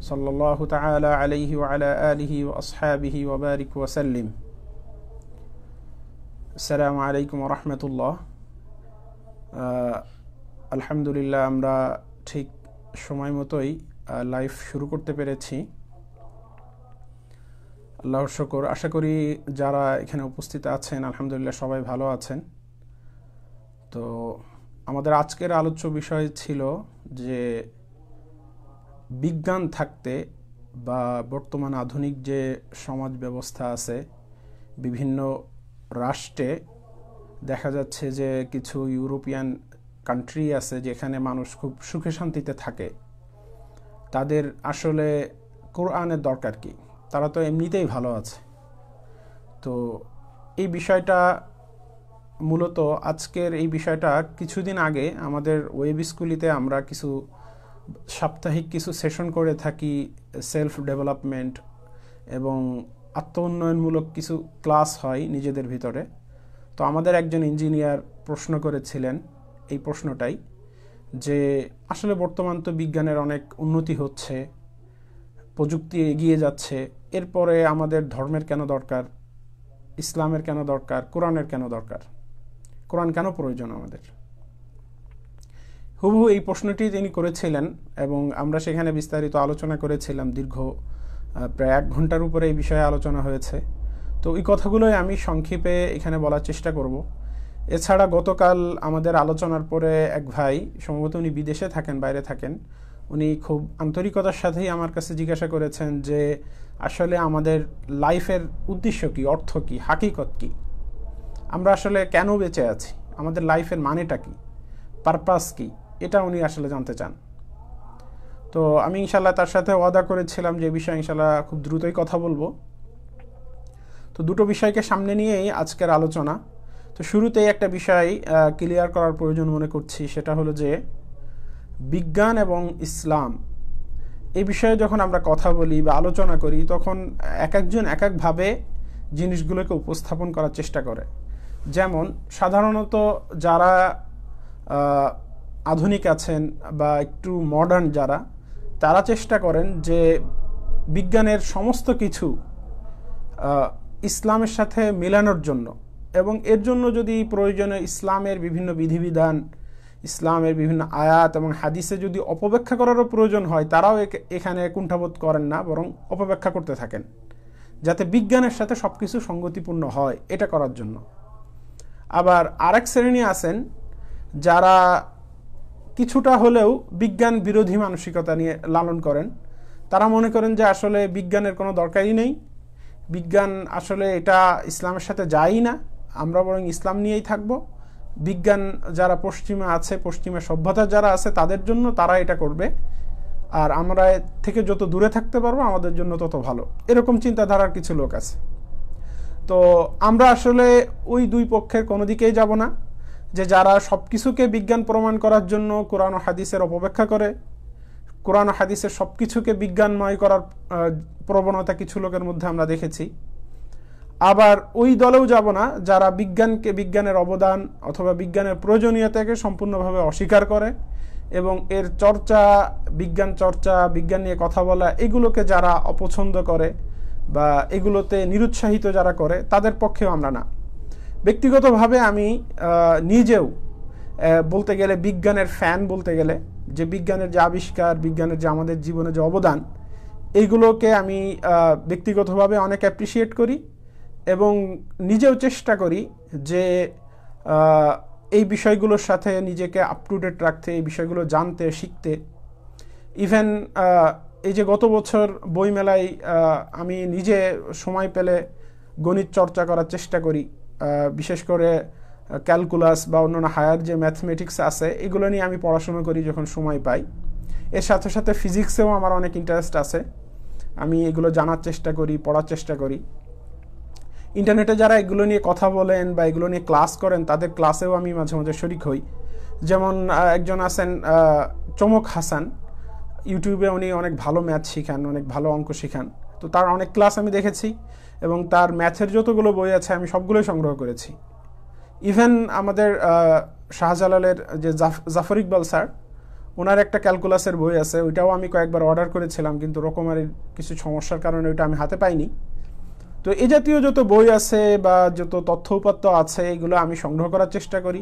صلى الله تعالى عليه وعلى آله وأصحابه وبارك وسلم السلام عليكم ورحمة الله আলহামদুলিল্লাহ আমরা ঠিক সময় মতোই লাইভ শুরু করতে পেরেছি আল্লাহর শকর আশা করি যারা এখানে উপস্থিত আছেন আলহামদুলিল্লাহ সবাই ভালো আছেন তো আমাদের আজকের আলোচ্য বিষয় ছিল যে বিজ্ঞান থাকতে বা বর্তমান আধুনিক যে সমাজ ব্যবস্থা আছে, বিভিন্ন রাষ্ট্রে দেখা যাচ্ছে যে কিছু ইউরোপিয়ান কান্ট্রি আছে যেখানে মানুষ খুব সুখে শান্তিতে থাকে। তাদের আসলে কোরআনের দরকার কি? তারা তো এমনিতেই ভালো আছে। তো এই বিষয়টা মূলত আজকের এই বিষয়টা কিছুদিন আগে আমাদের ওয়েব স্কুলিতে আমরা কিছু সাপ্তাহিক কিছু সেশন করে থাকি সেলফ ডেভেলপমেন্ট এবং আত্ম উন্নয়নমূলক কিছু ক্লাস হয় নিজেদের ভিতরে। তো আমাদের একজন ইঞ্জিনিয়ার প্রশ্ন করেছিলেন এই প্রশ্নটাই যে, আসলে বর্তমান তো বিজ্ঞানের অনেক উন্নতি হচ্ছে, প্রযুক্তি এগিয়ে যাচ্ছে, এরপরে আমাদের ধর্মের কেন দরকার, ইসলামের কেন দরকার, কোরআনের কেন দরকার? কোরআন কেন প্রয়োজন আমাদের? হুবহু এই প্রশ্নটি তিনি করেছিলেন এবং আমরা সেখানে বিস্তারিত আলোচনা করেছিলাম দীর্ঘ প্রায় এক ঘণ্টার উপরে এই বিষয়ে আলোচনা হয়েছে। তো এই কথাগুলোই আমি সংক্ষেপে এখানে বলার চেষ্টা করব। এছাড়া গতকাল আমাদের আলোচনার পরে এক ভাই, সম্ভবত উনি বিদেশে থাকেন, বাইরে থাকেন, উনি খুব আন্তরিকতার সাথেই আমার কাছে জিজ্ঞাসা করেছেন যে আসলে আমাদের লাইফের উদ্দেশ্য কি, অর্থ কি, হাকিকত কি? আমরা আসলে কেন বেঁচে আছি? আমাদের লাইফের মানেটা কি? পারপাস কি? এটা উনি আসলে জানতে চান। তো আমি ইনশাল্লাহ তার সাথে ওয়াদা করেছিলাম যে বিষয়ে ইনশাল্লাহ খুব দ্রুতই কথা বলব। তো দুটো বিষয়কে সামনে নিয়েই আজকের আলোচনা। তো শুরুতেই একটা বিষয় ক্লিয়ার করার প্রয়োজন মনে করছি, সেটা হলো যে বিজ্ঞান এবং ইসলাম। এই বিষয়ে যখন আমরা কথা বলি বা আলোচনা করি, তখন এক একজন এক একভাবে জিনিসগুলোকে উপস্থাপন করার চেষ্টা করে। যেমন সাধারণত যারা আধুনিক আছেন বা একটু মডার্ন যারা, তারা চেষ্টা করেন যে বিজ্ঞানের সমস্ত কিছু ইসলামের সাথে মেলানোর জন্য। এবং এর জন্য যদি প্রয়োজনে ইসলামের বিভিন্ন বিধিবিধান, ইসলামের বিভিন্ন আয়াত এবং হাদিসে যদি অপব্যাখ্যা করারও প্রয়োজন হয়, তারাও এখানে কুণ্ঠাবোধ করেন না, বরং অপব্যাখ্যা করতে থাকেন। যাতে বিজ্ঞানের সাথে সব কিছু সঙ্গতিপূর্ণ হয়, এটা করার জন্য। আবার আরেক শ্রেণি আছেন যারা কিছুটা হলেও বিজ্ঞান বিরোধী মানসিকতা নিয়ে লালন করেন। তারা মনে করেন যে আসলে বিজ্ঞানের কোনো দরকারই নেই। বিজ্ঞান আসলে এটা ইসলামের সাথে যায়ই না। আমরা বরং ইসলাম নিয়েই থাকব। বিজ্ঞান যারা পশ্চিমে আছে, পশ্চিমে সভ্যতা যারা আছে, তাদের জন্য তারা এটা করবে। আর আমরা থেকে যত দূরে থাকতে পারব, আমাদের জন্য তত ভালো। এরকম চিন্তাধারার কিছু লোক আছে। তো আমরা আসলে ওই দুই পক্ষের কোনো দিকেই যাব না। যে যারা সব কিছুকে বিজ্ঞান প্রমাণ করার জন্য কোরআন হাদিসের অপব্যাখ্যা করে, কোরআন হাদিসের সব কিছুকে বিজ্ঞানময় করার প্রবণতা কিছু লোকের মধ্যে আমরা দেখেছি। আবার ওই দলেও যাব না, যারা বিজ্ঞানকে বিজ্ঞানের অবদান অথবা বিজ্ঞানের প্রয়োজনীয়তাকে সম্পূর্ণভাবে অস্বীকার করে এবং এর চর্চা, বিজ্ঞান চর্চা, বিজ্ঞান নিয়ে কথা বলা, এগুলোকে যারা অপছন্দ করে বা এগুলোতে নিরুৎসাহিত যারা করে, তাদের পক্ষেও আমরা না। ব্যক্তিগতভাবে আমি নিজেও বলতে গেলে বিজ্ঞানের ফ্যান বলতে গেলে, যে বিজ্ঞানের যে আবিষ্কার, বিজ্ঞানের যে আমাদের জীবনে যে অবদান, এইগুলোকে আমি ব্যক্তিগতভাবে অনেক অ্যাপ্রিসিয়েট করি এবং নিজেও চেষ্টা করি যে এই বিষয়গুলোর সাথে নিজেকে আপ টু ডেট রাখতে, এই বিষয়গুলো জানতে, শিখতে। ইভেন এই যে গত বছর বইমেলায় আমি নিজে সময় পেলে গণিত চর্চা করার চেষ্টা করি। বিশেষ করে ক্যালকুলাস বা অন্যান্য হায়ার যে ম্যাথমেটিক্স আছে, এগুলো নিয়ে আমি পড়াশোনা করি যখন সময় পাই। এর সাথে সাথে ফিজিক্সেও আমার অনেক ইন্টারেস্ট আছে। আমি এগুলো জানার চেষ্টা করি, পড়ার চেষ্টা করি। ইন্টারনেটে যারা এগুলো নিয়ে কথা বলেন বা এগুলো নিয়ে ক্লাস করেন, তাদের ক্লাসেও আমি মাঝে মাঝে শরিক হই। যেমন একজন আছেন চমক হাসান। ইউটিউবে উনি অনেক ভালো ম্যাথ শিখান, অনেক ভালো অঙ্ক শিখান। তো তার অনেক ক্লাস আমি দেখেছি। এবং তার ম্যাথের যতগুলো বই আছে আমি সবগুলোই সংগ্রহ করেছি। ইভেন আমাদের শাহজালালের যে জাফর ইকবাল স্যার, ওনার একটা ক্যালকুলাসের বই আছে, ওইটাও আমি কয়েকবার অর্ডার করেছিলাম, কিন্তু রকমারির কিছু সমস্যার কারণে ওইটা আমি হাতে পাইনি। তো এই জাতীয় যত বই আছে বা যত তথ্য উপাত্ত আছে, এগুলো আমি সংগ্রহ করার চেষ্টা করি।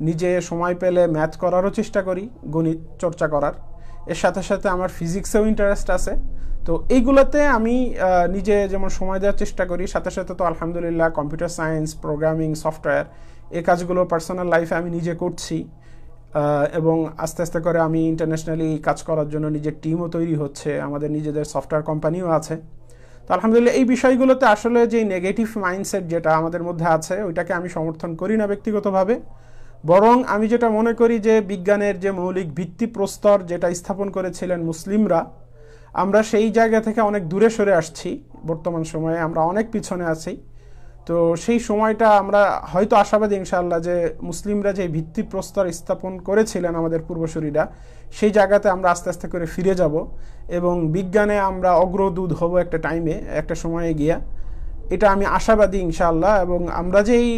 নিজে সময় পেলে ম্যাথ করারও চেষ্টা করি, গণিত চর্চা করার। এর সাথে সাথে আমার ফিজিক্সেও ইন্টারেস্ট আছে। তো এইগুলোতে আমি নিজে যেমন সময় দেওয়ার চেষ্টা করি, সাথে সাথে তো আলহামদুলিল্লাহ কম্পিউটার সায়েন্স, প্রোগ্রামিং, সফটওয়্যার এ কাজগুলো পার্সোনাল লাইফে আমি নিজে করছি। এবং আস্তে আস্তে করে আমি ইন্টারন্যাশনালি কাজ করার জন্য নিজের টিমও তৈরি হচ্ছে, আমাদের নিজেদের সফটওয়্যার কোম্পানিও আছে। তো আলহামদুলিল্লাহ এই বিষয়গুলোতে আসলে যে নেগেটিভ মাইন্ডসেট যেটা আমাদের মধ্যে আছে, ওইটাকে আমি সমর্থন করি না ব্যক্তিগতভাবে। বরং আমি যেটা মনে করি যে বিজ্ঞানের যে মৌলিক ভিত্তি প্রস্তর যেটা স্থাপন করেছিলেন মুসলিমরা আমরা সেই জায়গা থেকে অনেক দূরে সরে আসছি বর্তমান সময়ে, আমরা অনেক পিছনে আছি। তো সেই সময়টা আমরা হয়তো আশাবাদী ইনশাআল্লাহ যে মুসলিমরা যে ভিত্তি প্রস্তর স্থাপন করেছিলেন আমাদের পূর্বসূরীরা, সেই জায়গাতে আমরা আস্তে আস্তে করে ফিরে যাব এবং বিজ্ঞানে আমরা অগ্রদূত হব একটা টাইমে একটা সময়ে গিয়া। এটা আমি আশাবাদী ইনশাআল্লাহ এবং আমরা যেই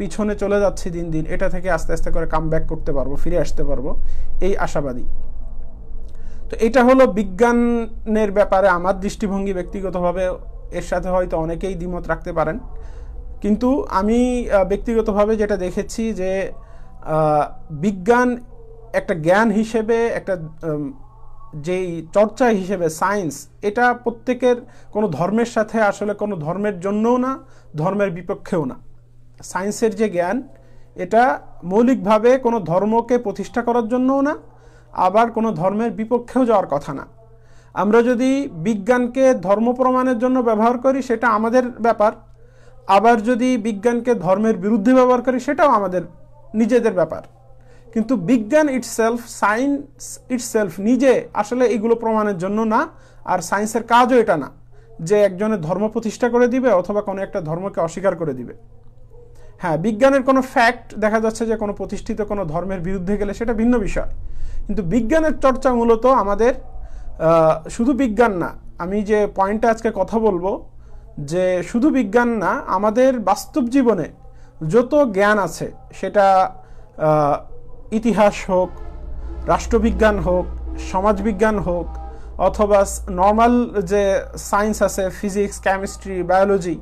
পিছনে চলে যাচ্ছি দিন দিন, এটা থেকে আস্তে আস্তে করে কাম করতে পারব, ফিরে আসতে পারব, এই আশাবাদী। তো এটা হলো বিজ্ঞানের ব্যাপারে আমার দৃষ্টিভঙ্গি ব্যক্তিগতভাবে, এর সাথে হয়তো অনেকেই দ্বিমত রাখতে পারেন। কিন্তু আমি ব্যক্তিগতভাবে যেটা দেখেছি যে বিজ্ঞান একটা জ্ঞান হিসেবে, একটা যেই চর্চা হিসেবে সায়েন্স, এটা প্রত্যেকের কোনো ধর্মের সাথে আসলে কোনো ধর্মের জন্যও না, ধর্মের বিপক্ষেও না। সায়েন্সের যে জ্ঞান, এটা মৌলিকভাবে কোনো ধর্মকে প্রতিষ্ঠা করার জন্যও না আবার কোনো ধর্মের বিপক্ষেও যাওয়ার কথা না। আমরা যদি বিজ্ঞানকে ধর্ম প্রমাণের জন্য ব্যবহার করি, সেটা আমাদের ব্যাপার। আবার যদি বিজ্ঞানকে ধর্মের বিরুদ্ধে ব্যবহার করি, সেটাও আমাদের নিজেদের ব্যাপার। কিন্তু বিজ্ঞান ইটসেলফ সায়েন্স ইটসেলফ নিজে আসলে এগুলো প্রমাণের জন্য না, আর সায়েন্সের কাজও এটা না যে একজনের ধর্ম প্রতিষ্ঠা করে দিবে অথবা কোনো একটা ধর্মকে অস্বীকার করে দিবে। হ্যাঁ বিজ্ঞানের কোনো ফ্যাক্ট দেখা যাচ্ছে যে কোনো প্রতিষ্ঠিত কোনো ধর্মের বিরুদ্ধে গেলে সেটা ভিন্ন বিষয়। কিন্তু বিজ্ঞানের চর্চা মূলত আমাদের শুধু বিজ্ঞান না, আমি যে পয়েন্টটা আজকে কথা বলব যে শুধু বিজ্ঞান না, আমাদের বাস্তব জীবনে যত জ্ঞান আছে, সেটা ইতিহাস হোক, রাষ্ট্রবিজ্ঞান হোক, সমাজবিজ্ঞান হোক, অথবা নর্মাল যে সায়েন্স আছে ফিজিক্স কেমিস্ট্রি বায়োলজি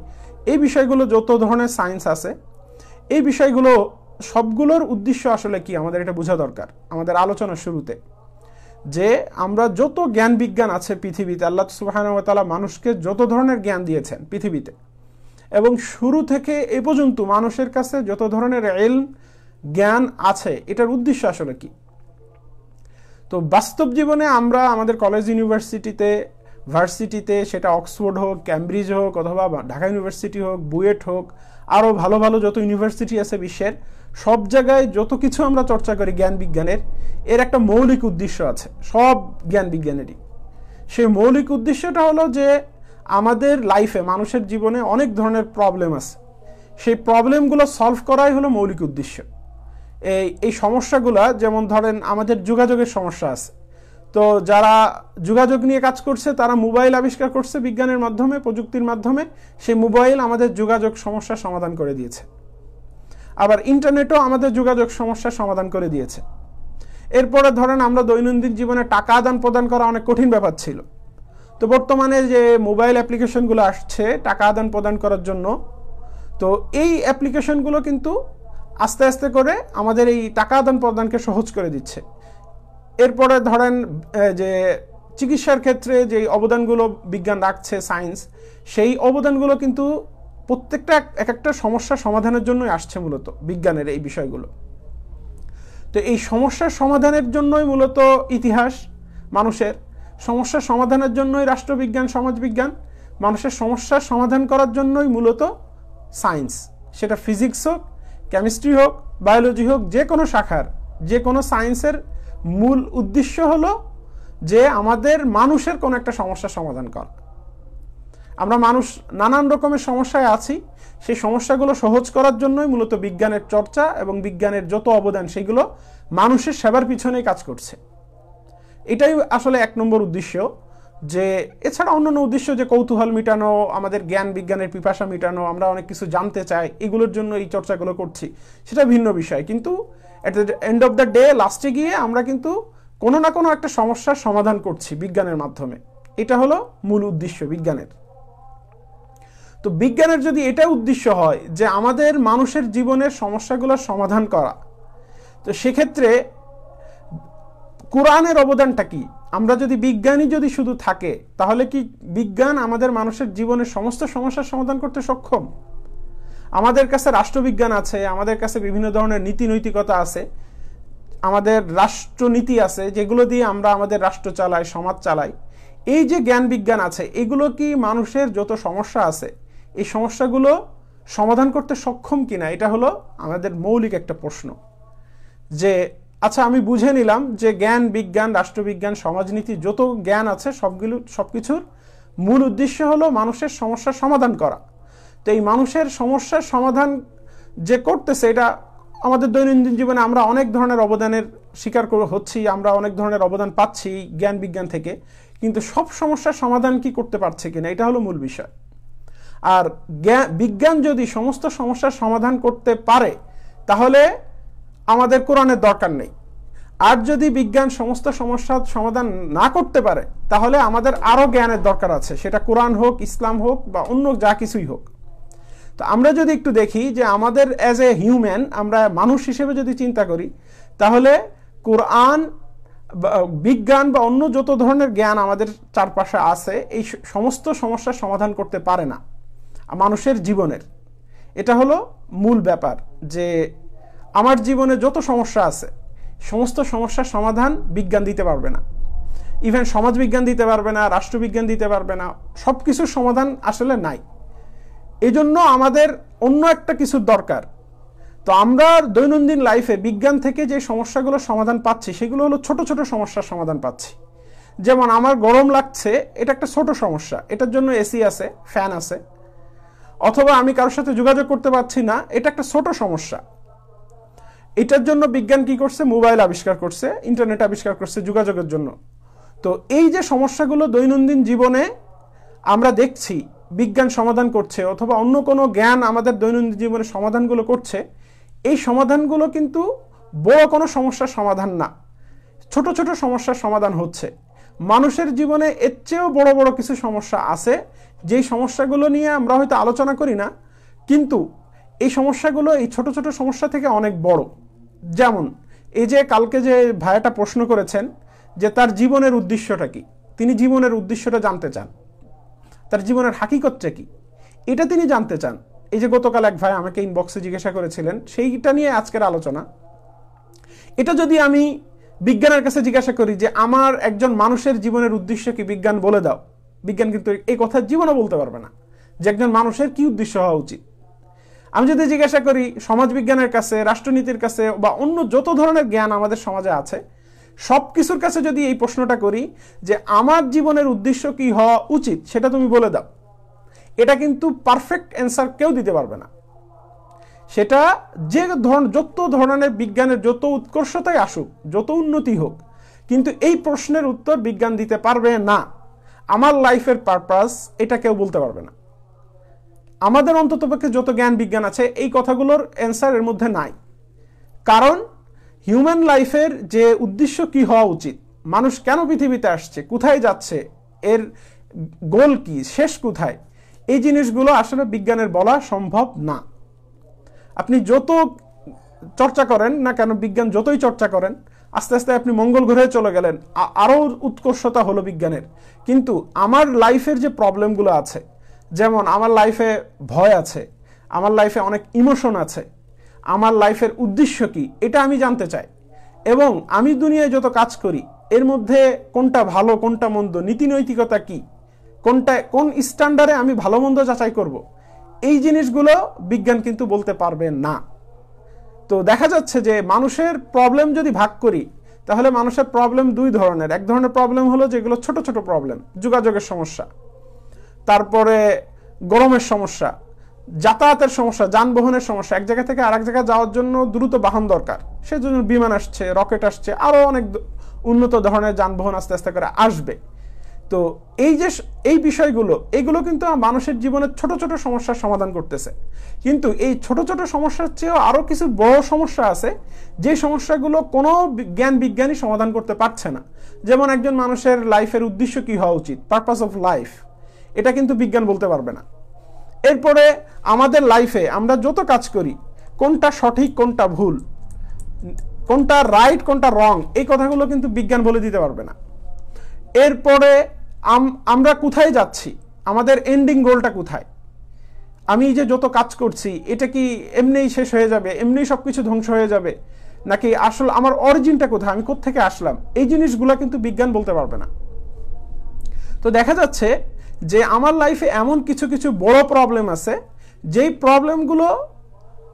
এই বিষয়গুলো যত ধরনের সায়েন্স আছে এই বিষয়গুলো, সবগুলোর উদ্দেশ্য আসলে কি? আমাদের এটা বোঝা দরকার, আমাদের আলোচনার শুরুতে। যে আমরা যত জ্ঞান বিজ্ঞান আছে পৃথিবীতে, আল্লাহ সুবাহানুতালা মানুষকে যত ধরনের জ্ঞান দিয়েছেন পৃথিবীতে, এবং শুরু থেকে এ পর্যন্ত মানুষের কাছে যত ধরনের এল জ্ঞান আছে, এটার উদ্দেশ্য আসলে কি? তো বাস্তব জীবনে আমরা আমাদের কলেজ ইউনিভার্সিটিতে, ভার্সিটিতে, সেটা অক্সফোর্ড হোক ক্যামব্রিজ হোক, অথবা ঢাকা ইউনিভার্সিটি হোক, বুয়েট হোক আরও ভালো ভালো যত ইউনিভার্সিটি আছে বিশ্বের, সব জায়গায় যত কিছু আমরা চর্চা করি জ্ঞান বিজ্ঞানের, এর একটা মৌলিক উদ্দেশ্য আছে, সব জ্ঞান বিজ্ঞানেরই। সেই মৌলিক উদ্দেশ্যটা হলো যে আমাদের লাইফে মানুষের জীবনে অনেক ধরনের প্রবলেম আছে। সেই প্রবলেমগুলো সলভ করাই হলো মৌলিক উদ্দেশ্য। এই এই সমস্যাগুলো, যেমন ধরেন আমাদের যোগাযোগের সমস্যা আছে তো যারা যোগাযোগ নিয়ে কাজ করছে, তারা মোবাইল আবিষ্কার করছে বিজ্ঞানের মাধ্যমে, প্রযুক্তির মাধ্যমে। সেই মোবাইল আমাদের যোগাযোগ সমস্যার সমাধান করে দিয়েছে। আবার ইন্টারনেটও আমাদের যোগাযোগ সমস্যার সমাধান করে দিয়েছে। এরপরে ধরেন আমরা দৈনন্দিন জীবনে টাকা আদান প্রদান করা অনেক কঠিন ব্যাপার ছিল। তো বর্তমানে যে মোবাইল অ্যাপ্লিকেশনগুলো আসছে, টাকা আদান প্রদান করার জন্য, তো এই অ্যাপ্লিকেশনগুলো কিন্তু আস্তে আস্তে করে আমাদের এই টাকা আদান প্রদানকে সহজ করে দিচ্ছে। এরপরে ধরেন যে চিকিৎসার ক্ষেত্রে যে অবদানগুলো বিজ্ঞান রাখছে, সায়েন্স, সেই অবদানগুলো কিন্তু প্রত্যেকটা এক একটা সমস্যা সমাধানের জন্যই আসছে মূলত বিজ্ঞানের এই বিষয়গুলো। তো এই সমস্যার সমাধানের জন্যই মূলত ইতিহাস মানুষের সমস্যার সমাধানের জন্যই রাষ্ট্রবিজ্ঞান, সমাজবিজ্ঞান, মানুষের সমস্যার সমাধান করার জন্যই মূলত সায়েন্স। সেটা ফিজিক্স হোক, কেমিস্ট্রি হোক, বায়োলজি হোক, যে কোনো শাখার, যে কোনো সায়েন্সের মূল উদ্দেশ্য হলো যে আমাদের মানুষের কোনো একটা সমস্যার সমাধান করা। আমরা মানুষ নানান রকমের সমস্যায় আছি। সেই সমস্যাগুলো সহজ করার জন্যই মূলত বিজ্ঞানের চর্চা এবং বিজ্ঞানের যত অবদান সেগুলো মানুষের সেবার পিছনেই কাজ করছে। এটাই আসলে এক নম্বর উদ্দেশ্য যে, এছাড়া অন্যান্য উদ্দেশ্য যে কৌতূহল মেটানো, আমাদের জ্ঞান, বিজ্ঞানের পিপাসা মেটানো, আমরা অনেক কিছু জানতে চাই, এগুলোর জন্য এই চর্চাগুলো করছি, সেটা ভিন্ন বিষয়। কিন্তু at the end of the day লাস্টে গিয়ে আমরা কিন্তু কোনো না কোনো একটা সমস্যার সমাধান করছি বিজ্ঞানের মাধ্যমে। এটা হলো মূল উদ্দেশ্য বিজ্ঞানের। তো বিজ্ঞানের যদি এটা উদ্দেশ্য হয় যে আমাদের মানুষের জীবনের সমস্যাগুলোর সমাধান করা, তো সেক্ষেত্রে কোরআনের অবদানটা কি? আমরা যদি বিজ্ঞানী যদি শুধু থাকে, তাহলে কি বিজ্ঞান আমাদের মানুষের জীবনের সমস্ত সমস্যার সমাধান করতে সক্ষম? আমাদের কাছে রাষ্ট্রবিজ্ঞান আছে, আমাদের কাছে বিভিন্ন ধরনের নীতি নৈতিকতা আছে, আমাদের রাষ্ট্রনীতি আছে, যেগুলো দিয়ে আমরা আমাদের রাষ্ট্র চালাই, সমাজ চালাই। এই যে জ্ঞান বিজ্ঞান আছে, এগুলো কি মানুষের যত সমস্যা আছে, এই সমস্যাগুলো সমাধান করতে সক্ষম কিনা, এটা হলো আমাদের মৌলিক একটা প্রশ্ন। যে আচ্ছা আমি বুঝে নিলাম যে জ্ঞান বিজ্ঞান, রাষ্ট্রবিজ্ঞান, সমাজনীতি, যত জ্ঞান আছে, সবগুলো সব কিছুর মূল উদ্দেশ্য হলো মানুষের সমস্যার সমাধান করা। তো এই মানুষের সমস্যার সমাধান যে করতেছে, এটা আমাদের দৈনন্দিন জীবনে আমরা অনেক ধরনের অবদানের স্বীকার করে, হচ্ছি, আমরা অনেক ধরনের অবদান পাচ্ছি জ্ঞান বিজ্ঞান থেকে, কিন্তু সব সমস্যার সমাধান কি করতে পারছে কিনা, এটা হলো মূল বিষয়। আর বিজ্ঞান যদি সমস্ত সমস্যার সমাধান করতে পারে, তাহলে আমাদের কোরআনের দরকার নেই। আর যদি বিজ্ঞান সমস্ত সমস্যার সমাধান না করতে পারে, তাহলে আমাদের আরও জ্ঞানের দরকার আছে, সেটা কোরআন হোক, ইসলাম হোক বা অন্য যা কিছুই হোক। তো আমরা যদি একটু দেখি যে আমাদের অ্যাজ এ হিউম্যান আমরা মানুষ হিসেবে যদি চিন্তা করি, তাহলে কোরআন বিজ্ঞান বা অন্য যত ধরনের জ্ঞান আমাদের চারপাশে আছে, এই সমস্ত সমস্যার সমাধান করতে পারে না মানুষের জীবনের। এটা হলো মূল ব্যাপার যে আমার জীবনে যত সমস্যা আছে, সমস্ত সমস্যার সমাধান বিজ্ঞান দিতে পারবে না। ইভেন সমাজবিজ্ঞান দিতে পারবে না, রাষ্ট্রবিজ্ঞান দিতে পারবে না সব কিছুর সমাধান আসলে নাই। এজন্য আমাদের অন্য একটা কিছুর দরকার। তো আমরা দৈনন্দিন লাইফে বিজ্ঞান থেকে যে সমস্যাগুলোর সমাধান পাচ্ছি, সেগুলো হলো ছোট ছোট সমস্যার সমাধান পাচ্ছি। যেমন আমার গরম লাগছে, এটা একটা ছোট সমস্যা। এটার জন্য এসি আছে ফ্যান আছে। অথবা আমি কারোর সাথে যোগাযোগ করতে পারছি না, এটা একটা ছোট সমস্যা। এটার জন্য বিজ্ঞান কি করছে? মোবাইল আবিষ্কার করছে ইন্টারনেট আবিষ্কার করছে যোগাযোগের জন্য। তো এই যে সমস্যাগুলো দৈনন্দিন জীবনে আমরা দেখছি বিজ্ঞান সমাধান করছে অথবা অন্য কোনো জ্ঞান আমাদের দৈনন্দিন জীবনে সমাধানগুলো করছে, এই সমাধানগুলো কিন্তু বড় কোনো সমস্যার সমাধান না। ছোট ছোট সমস্যার সমাধান হচ্ছে। মানুষের জীবনে এর চেয়েও বড় বড় কিছু সমস্যা আছে, যেই সমস্যাগুলো নিয়ে আমরা হয়তো আলোচনা করি না, কিন্তু এই সমস্যাগুলো এই ছোট ছোট সমস্যা থেকে অনেক বড়। যেমন, এই যে কালকে যে ভাইয়াটা প্রশ্ন করেছেন যে তার জীবনের উদ্দেশ্যটা কি? তিনি জীবনের উদ্দেশ্যটা জানতে চান। তার জীবনের হাকিকতটা কি? এটা তিনি জানতে চান। এই যে গতকাল এক ভাই আমাকে ইনবক্সে জিজ্ঞাসা করেছিলেন, সেইটা নিয়ে আজকের আলোচনা। এটা যদি আমি বিজ্ঞানের কাছে জিজ্ঞাসা করি যে, আমার একজন মানুষের জীবনের উদ্দেশ্য কি বিজ্ঞান বলে দাও? বিজ্ঞান কিন্তু এই কথা জীবনও বলতে পারবে না। যে একজন মানুষের কি উদ্দেশ্য হওয়া উচিত? আমি যদি জিজ্ঞাসা করি, সমাজ বিজ্ঞানের কাছে, রাষ্ট্রনীতির কাছে বা অন্য যত ধরনের জ্ঞান আমাদের সমাজে আছে সব কিছুর কাছে যদি এই প্রশ্নটা করি যে আমার জীবনের উদ্দেশ্য কি হওয়া উচিত, সেটা তুমি বলে দাও। এটা কিন্তু পারফেক্ট অ্যান্সার কেউ দিতে পারবে না। সেটা যে ধরন, যত ধরনের বিজ্ঞানের যত উৎকর্ষতাই আসুক, যত উন্নতি হোক, কিন্তু এই প্রশ্নের উত্তর বিজ্ঞান দিতে পারবে না। আমার লাইফের পারপাস এটা কেউ বলতে পারবে না। আমাদের অন্ততপক্ষে যত জ্ঞান বিজ্ঞান আছে, এই কথাগুলোর অ্যান্সার এর মধ্যে নাই। কারণ হিউম্যান লাইফের যে উদ্দেশ্য কি হওয়া উচিত? মানুষ কেন পৃথিবীতে আসছে? কোথায় যাচ্ছে? এর গোল কি? শেষ কোথায়? এই জিনিসগুলো আসলে বিজ্ঞানের বলা সম্ভব না। আপনি যত চর্চা করেন না কেন, বিজ্ঞান যতই চর্চা করেন, আস্তে আস্তে আপনি মঙ্গল গ্রহে চলে গেলেন আরও উৎকর্ষতা হলো বিজ্ঞানের। কিন্তু আমার লাইফের যে প্রবলেমগুলো আছে, যেমন আমার লাইফে ভয় আছে, আমার লাইফে অনেক ইমোশন আছে আমার লাইফের উদ্দেশ্য কি? এটা আমি জানতে চাই। এবং আমি দুনিয়ায় যত কাজ করি, এর মধ্যে কোনটা ভালো, কোনটা মন্দ নীতি নৈতিকতা কী? কোনটা, কোন স্ট্যান্ডার্ডে আমি ভালো, মন্দ যাচাই করব। এই জিনিসগুলো বিজ্ঞান কিন্তু বলতে পারবে না। তো দেখা যাচ্ছে যে মানুষের প্রবলেম যদি ভাগ করি, তাহলে মানুষের প্রবলেম দুই ধরনের। এক ধরনের প্রবলেম হলো যেগুলো ছোট ছোট প্রবলেম যোগাযোগের সমস্যা। তারপরে গরমের সমস্যা। যাতায়াতের সমস্যা, যানবাহনের সমস্যা, এক জায়গা থেকে আরেক জায়গায় যাওয়ার জন্য দ্রুত বাহন দরকার। সেজন্য বিমান আসছে, রকেট আসছে আরও অনেক উন্নত ধরনের যানবাহন আস্তে আস্তে করে আসবে। তো এই যে এই বিষয়গুলো, এগুলো কিন্তু মানুষের জীবনের ছোট ছোট সমস্যার সমাধান করতেছে। কিন্তু এই ছোট ছোট সমস্যার চেয়েও আরও কিছু বড় সমস্যা আছে, যে সমস্যাগুলো কোনো জ্ঞান বিজ্ঞানী সমাধান করতে পারছে না। যেমন একজন মানুষের লাইফের উদ্দেশ্য কি হওয়া উচিত? পারপাস অফ লাইফ এটা কিন্তু বিজ্ঞান বলতে পারবে না। এরপরে আমাদের লাইফে আমরা যত কাজ করি, কোনটা সঠিক, কোনটা ভুল, কোনটা রাইট কোনটা রং এই কথাগুলো কিন্তু বিজ্ঞান বলে দিতে পারবে না। এরপরে আমরা কোথায় যাচ্ছি, আমাদের এন্ডিং গোলটা কোথায়? আমি যে যত কাজ করছি, এটা কি এমনিই শেষ হয়ে যাবে, এমনিই সব কিছু ধ্বংস হয়ে যাবে, নাকি আসল আমার অরিজিনটা কোথায়, আমি কোথেকে আসলাম? এই জিনিসগুলো কিন্তু বিজ্ঞান বলতে পারবে না। তো দেখা যাচ্ছে যে আমার লাইফে এমন কিছু কিছু বড় প্রবলেম আছে, যেই প্রবলেমগুলো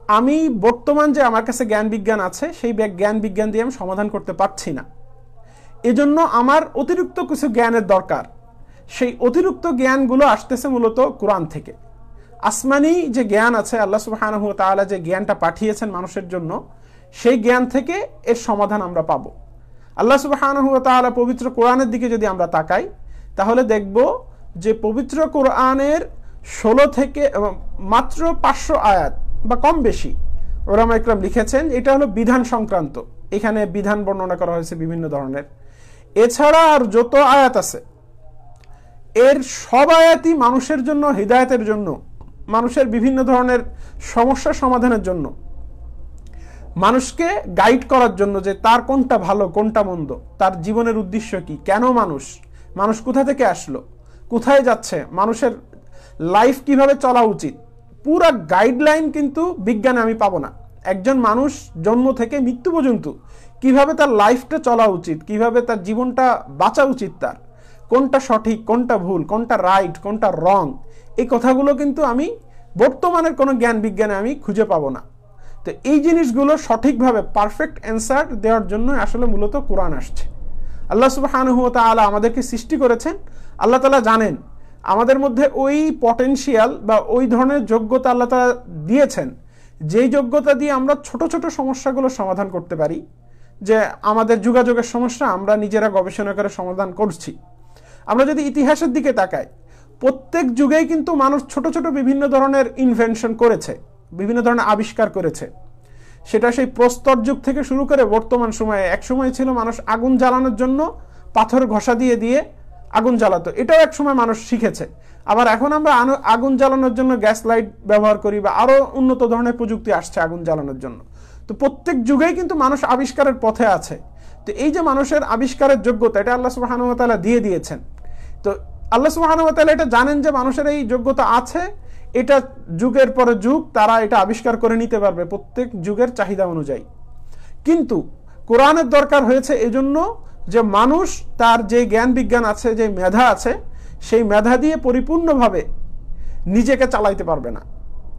আমি বর্তমান যে আমার কাছে জ্ঞান বিজ্ঞান আছে, সেই জ্ঞান বিজ্ঞান দিয়ে আমি সমাধান করতে পারছি না। এজন্য আমার অতিরিক্ত কিছু জ্ঞানের দরকার। সেই অতিরিক্ত জ্ঞানগুলো আসতেছে মূলত কোরআন থেকে। আসমানি যে জ্ঞান আছে, আল্লাহ সুবাহানহু তাআলা যে জ্ঞানটা পাঠিয়েছেন মানুষের জন্য, সেই জ্ঞান থেকে এর সমাধান আমরা পাবো। আল্লাহ তাআলা পবিত্র কোরআনের দিকে যদি আমরা তাকাই, তাহলে দেখব যে পবিত্র কোরআনের ষোলো থেকে মাত্র পাঁচশো আয়াত বা কম বেশি ওরামা ইকরাম লিখেছেন, এটা হলো বিধান সংক্রান্ত। এখানে বিধান বর্ণনা করা হয়েছে বিভিন্ন ধরনের। এছাড়া আর যত আয়াত আছে, এর সব আয়াতই মানুষের জন্য, হৃদায়তের জন্য, মানুষের বিভিন্ন ধরনের সমস্যা সমাধানের জন্য। মানুষকে গাইড করার জন্য যে তার কোনটা ভালো, কোনটা মন্দ, তার জীবনের উদ্দেশ্য কি, কেন মানুষ মানুষ কোথা থেকে আসলো কোথায় যাচ্ছে, মানুষের লাইফ কীভাবে চলা উচিত, পুরা গাইডলাইন কিন্তু বিজ্ঞানে আমি পাবো না। একজন মানুষ জন্ম থেকে মৃত্যু পর্যন্ত কীভাবে তার লাইফটা চলা উচিত, কীভাবে তার জীবনটা বাঁচা উচিত তার, কোনটা সঠিক, কোনটা ভুল, কোনটা রাইট কোনটা রং এই কথাগুলো কিন্তু আমি বর্তমানের কোনো জ্ঞান বিজ্ঞানে আমি খুঁজে পাবো না। তো এই জিনিসগুলো সঠিকভাবে পারফেক্ট অ্যান্সার দেওয়ার জন্য আসলে মূলত কোরআন আসছে। আল্লাহ সুবাহানুহ তালা আমাদেরকে সৃষ্টি করেছেন আল্লাহ তালা জানেন। আমাদের মধ্যে ওই পটেনশিয়াল বা ওই ধরনের যোগ্যতা আল্লাহ তালা দিয়েছেন, যেই যোগ্যতা দিয়ে আমরা ছোট ছোট সমস্যাগুলো সমাধান করতে পারি, যে আমাদের যোগাযোগের সমস্যা আমরা নিজেরা গবেষণা করে সমাধান করছি। আমরা যদি ইতিহাসের দিকে তাকাই, প্রত্যেক যুগেই কিন্তু মানুষ ছোট ছোট বিভিন্ন ধরনের ইনভেনশন করেছে, বিভিন্ন ধরনের আবিষ্কার করেছে। সেটা সেই প্রস্তর যুগ থেকে শুরু করে বর্তমান সময়ে এক সময় ছিল মানুষ আগুন জ্বালানোর জন্য পাথর ঘষা দিয়ে দিয়ে আগুন জ্বালাতো। এটাও এক সময় মানুষ শিখেছে। আবার এখন আমরা আগুন জ্বালানোর জন্য গ্যাস লাইট ব্যবহার করি বা আরও উন্নত ধরনের প্রযুক্তি আসছে আগুন জ্বালানোর জন্য। তো প্রত্যেক যুগেই কিন্তু মানুষ আবিষ্কারের পথে আছে। তো এই যে মানুষের আবিষ্কারের যোগ্যতা, এটা আল্লাহ সুবাহানুতালা দিয়ে দিয়েছেন। তো আল্লাহ সুবাহানুতালা এটা জানেন যে মানুষের এই যোগ্যতা আছে, এটা যুগের পরে যুগ, তারা এটা আবিষ্কার করে নিতে পারবে প্রত্যেক যুগের চাহিদা অনুযায়ী। কিন্তু কোরআনের দরকার হয়েছে এজন্য যে মানুষ তার যে জ্ঞান বিজ্ঞান আছে, যে মেধা আছে, সেই মেধা দিয়ে পরিপূর্ণভাবে নিজেকে চালাইতে পারবে না।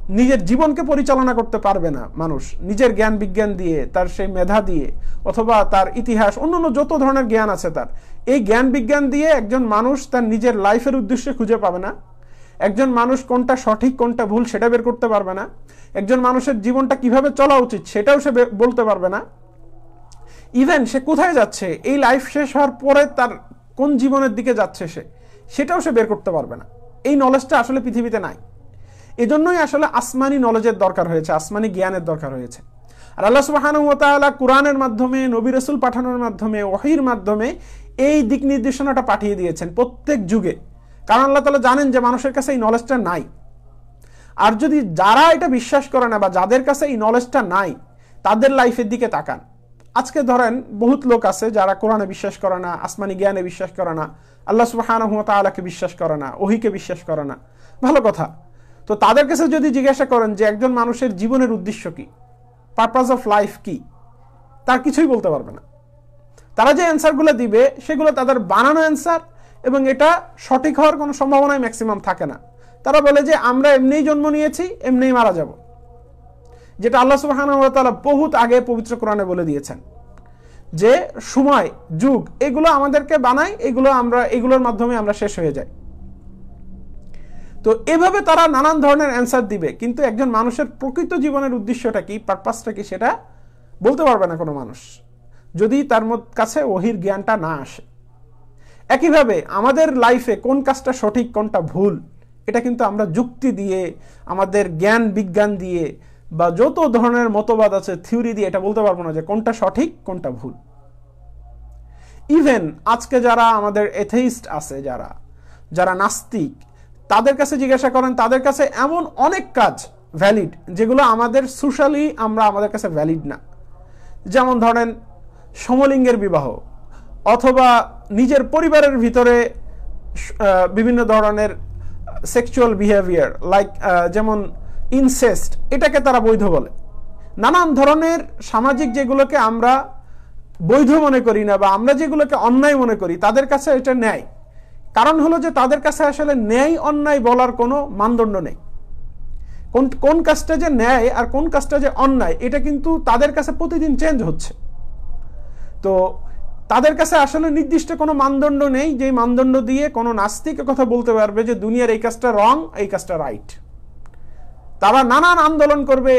নিজের জীবনকে পরিচালনা করতে পারবে না মানুষ। নিজের জ্ঞান বিজ্ঞান দিয়ে, তার সেই মেধা দিয়ে, অথবা তার ইতিহাস, অন্যান্য যত ধরনের জ্ঞান আছে তার, এই জ্ঞান বিজ্ঞান দিয়ে একজন মানুষ তার নিজের লাইফের উদ্দেশ্যে খুঁজে পাবে না। একজন মানুষ কোনটা সঠিক, কোনটা ভুল, সেটা বের করতে পারবে না। একজন মানুষের জীবনটা কীভাবে চলা উচিত, সেটাও সে বলতে পারবে না। ইভেন সে কোথায় যাচ্ছে? এই লাইফ শেষ হওয়ার পরে তার কোন জীবনের দিকে যাচ্ছে সে? সেটাও সে বের করতে পারবে না। এই নলেজটা আসলে পৃথিবীতে নাই। এজন্যই আসলে আসমানি নলেজের দরকার হয়েছে, আসমানি জ্ঞানের দরকার হয়েছে। আর আল্লাহ সুবাহানুমতালা কোরআনের মাধ্যমে, নবী রসুল পাঠানোর মাধ্যমে ওহির মাধ্যমে এই দিক নির্দেশনাটা পাঠিয়ে দিয়েছেন প্রত্যেক যুগে। কারণ আল্লাহ তালা জানেন যে মানুষের কাছে এই নলেজটা নাই। আর যদি যারা এটা বিশ্বাস করে না বা যাদের কাছে এই নলেজটা নাই, তাদের লাইফের দিকে তাকান। আজকে ধরেন বহুত লোক আছে যারা কোরআনে বিশ্বাস করে না, আসমানি জ্ঞানে বিশ্বাস করে না, আল্লাহ সুবাহানহতালাকে বিশ্বাস করে না, ওহিকে বিশ্বাস করে না। ভালো কথা। তো তাদের কাছে যদি জিজ্ঞাসা করেন যে একজন মানুষের জীবনের উদ্দেশ্য কি পারপাস অফ লাইফ কি, তার কিছুই বলতে পারবে না। তারা যে অ্যান্সারগুলো দিবে, সেগুলো তাদের বানানো অ্যান্সার এবং এটা সঠিক হওয়ার কোনো সম্ভাবনাই ম্যাক্সিমাম থাকে না। তারা বলে যে, আমরা এমনিই জন্ম নিয়েছি, এমনিই মারা যাব। যেটা আল্লাহ সুবাহানুতালা বহুত আগে পবিত্র কোরআনে বলে দিয়েছেন। যে সময়, যুগ, এগুলো আমাদেরকে বানায়, এগুলো আমরা, এগুলোর মাধ্যমে আমরা শেষ হয়ে যাই। তো এভাবে তারা নানান ধরনের অ্যান্সার দিবে, কিন্তু একজন মানুষের প্রকৃত জীবনের উদ্দেশ্যটা কি পারপাসটা কি, সেটা বলতে পারবে না কোনো মানুষ। যদি তার কাছে ওহির জ্ঞানটা না আসে। একইভাবে আমাদের লাইফে কোন কাজটা সঠিক, কোনটা ভুল, এটা কিন্তু আমরা যুক্তি দিয়ে, আমাদের জ্ঞান বিজ্ঞান দিয়ে বা যত ধরনের মতবাদ আছে, থিওরি দিয়ে এটা বলতে পারব না যে কোনটা সঠিক, কোনটা ভুল। ইভেন আজকে যারা আমাদের এথেইস্ট আছে, যারা যারা নাস্তিক, তাদের কাছে জিজ্ঞাসা করেন, তাদের কাছে এমন অনেক কাজ ভ্যালিড যেগুলো আমাদের সোশ্যালি আমরা আমাদের কাছে ভ্যালিড না। যেমন ধরেন সমলিঙ্গের বিবাহ, অথবা নিজের পরিবারের ভিতরে বিভিন্ন ধরনের সেক্সুয়াল বিহেভিয়ার লাইক যেমন ইনসেস্ট এটাকে তারা বৈধ বলে। নানান ধরনের সামাজিক যেগুলোকে আমরা বৈধ মনে করি না বা আমরা যেগুলোকে অন্যায় মনে করি, তাদের কাছে এটা ন্যায়। কারণ হলো যে তাদের কাছে আসলে ন্যায়, অন্যায় বলার কোনো মানদণ্ড নেই। কোন কোন কাজটা যে ন্যায় আর কোন কাজটা যে অন্যায়, এটা কিন্তু তাদের কাছে প্রতিদিন চেঞ্জ হচ্ছে। তো তাদের কাছে আসলে নির্দিষ্ট কোনো মানদণ্ড নেই, যেই মানদণ্ড দিয়ে কোনো নাস্তিক কথা বলতে পারবে যে দুনিয়ার এই কাজটা রং এই কাজটা রাইট তারা নানান আন্দোলন করবে,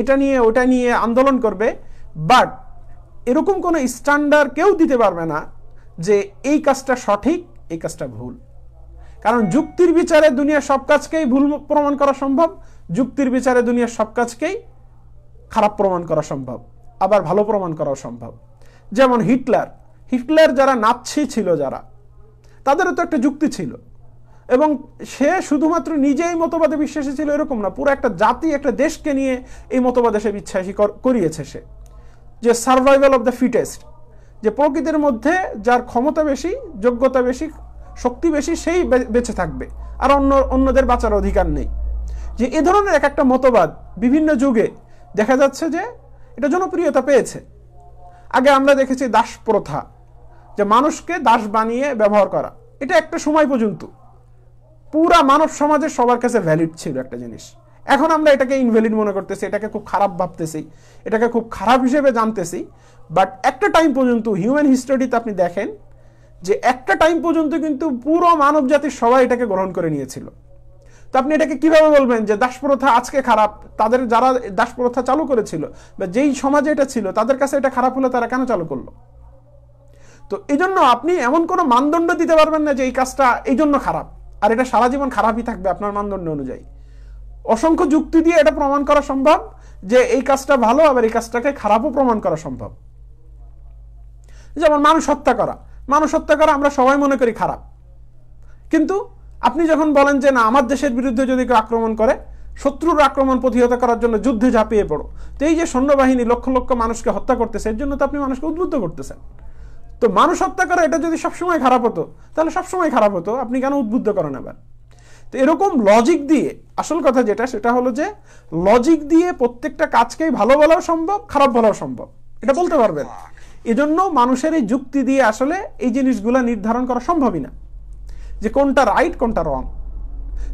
এটা নিয়ে, ওটা নিয়ে আন্দোলন করবে বাট এরকম কোনো স্ট্যান্ডার্ড কেউ দিতে পারবে না যে এই কাজটা সঠিক, এই কাজটা ভুল। কারণ যুক্তির বিচারে দুনিয়ার সব কাজকেই ভুল প্রমাণ করা সম্ভব, যুক্তির বিচারে দুনিয়ার সব কাজকেই খারাপ প্রমাণ করা সম্ভব, আবার ভালো প্রমাণ করাও সম্ভব। যেমন হিটলার হিটলার যারা নাৎসি ছিল যারা, তাদেরও তো একটা যুক্তি ছিল। এবং সে শুধুমাত্র নিজেই মতবাদে বিশ্বাসী ছিল এরকম না, পুরো একটা জাতি, একটা দেশকে নিয়ে এই মতবাদে সে বিশ্বাসী করিয়েছে সে। যে সার্ভাইভাল অফ দ্য ফিটেস্ট যে প্রকৃতির মধ্যে যার ক্ষমতা বেশি, যোগ্যতা বেশি, শক্তি বেশি, সেই বেঁচে থাকবে। আর অন্য, অন্যদের বাঁচার অধিকার নেই। যে এ ধরনের এক একটা মতবাদ বিভিন্ন যুগে দেখা যাচ্ছে যে এটা জনপ্রিয়তা পেয়েছে। আগে আমরা দেখেছি দাস প্রথা, যে মানুষকে দাস বানিয়ে ব্যবহার করা। এটা একটা সময় পর্যন্ত। পুরা মানব সমাজের সবার কাছে ভ্যালিড ছিল একটা জিনিস। এখন আমরা এটাকে ইনভ্যালিড মনে করতেছি, এটাকে খুব খারাপ ভাবতেছি, এটাকে খুব খারাপ হিসেবে জানতেছি। বাট একটা টাইম পর্যন্ত হিউম্যান হিস্টোরিতে আপনি দেখেন যে একটা টাইম পর্যন্ত কিন্তু পুরো মানব জাতির সবাই এটাকে গ্রহণ করে নিয়েছিল। তো আপনি এটাকে কীভাবে বলবেন যে দাসপ্রথা আজকে খারাপ? তাদের যারা দাসপ্রথা চালু করেছিল বা যেই সমাজে এটা ছিল, তাদের কাছে এটা খারাপ হলে তারা কেন চালু করল? তো এই জন্য আপনি এমন কোনো মানদণ্ড দিতে পারবেন না যে এই কাজটা এই জন্য খারাপ। আর এটা সারা জীবন খারাপই থাকবে আপনার মানদণ্ড অনুযায়ী। অসংখ্য যুক্তি দিয়ে এটা প্রমাণ করা সম্ভব যে এই কাজটা ভালো, আবার এই কাজটাকে খারাপও প্রমাণ করা সম্ভব। যেমন মানুষ হত্যা করা। মানুষ হত্যা করা আমরা সবাই মনে করি খারাপ। কিন্তু আপনি যখন বলেন যে না, আমার দেশের বিরুদ্ধে যদি কেউ আক্রমণ করে, শত্রুর আক্রমণ প্রতিহত করার জন্য যুদ্ধে ঝাঁপিয়ে পড়ো। তো এই যে সৈন্যবাহিনী লক্ষ লক্ষ মানুষকে হত্যা করতেছে, এর জন্য তো আপনি মানুষকে উদ্বুদ্ধ করতেছেন। তো মানুষ হত্যা করা, এটা যদি সবসময় খারাপ হতো, তাহলে সবসময় খারাপ হতো। আপনি কেন উদ্বুদ্ধ করেন আবার? তো এরকম লজিক দিয়ে, আসল কথা যেটা, সেটা হলো যে লজিক দিয়ে প্রত্যেকটা কাজকেই ভালো বলাও সম্ভব, খারাপ বলাও সম্ভব। এটা বলতে পারবেন। এজন্য মানুষের এই যুক্তি দিয়ে আসলে এই জিনিসগুলো নির্ধারণ করা সম্ভবই না। যে কোনটা রাইট কোনটা রং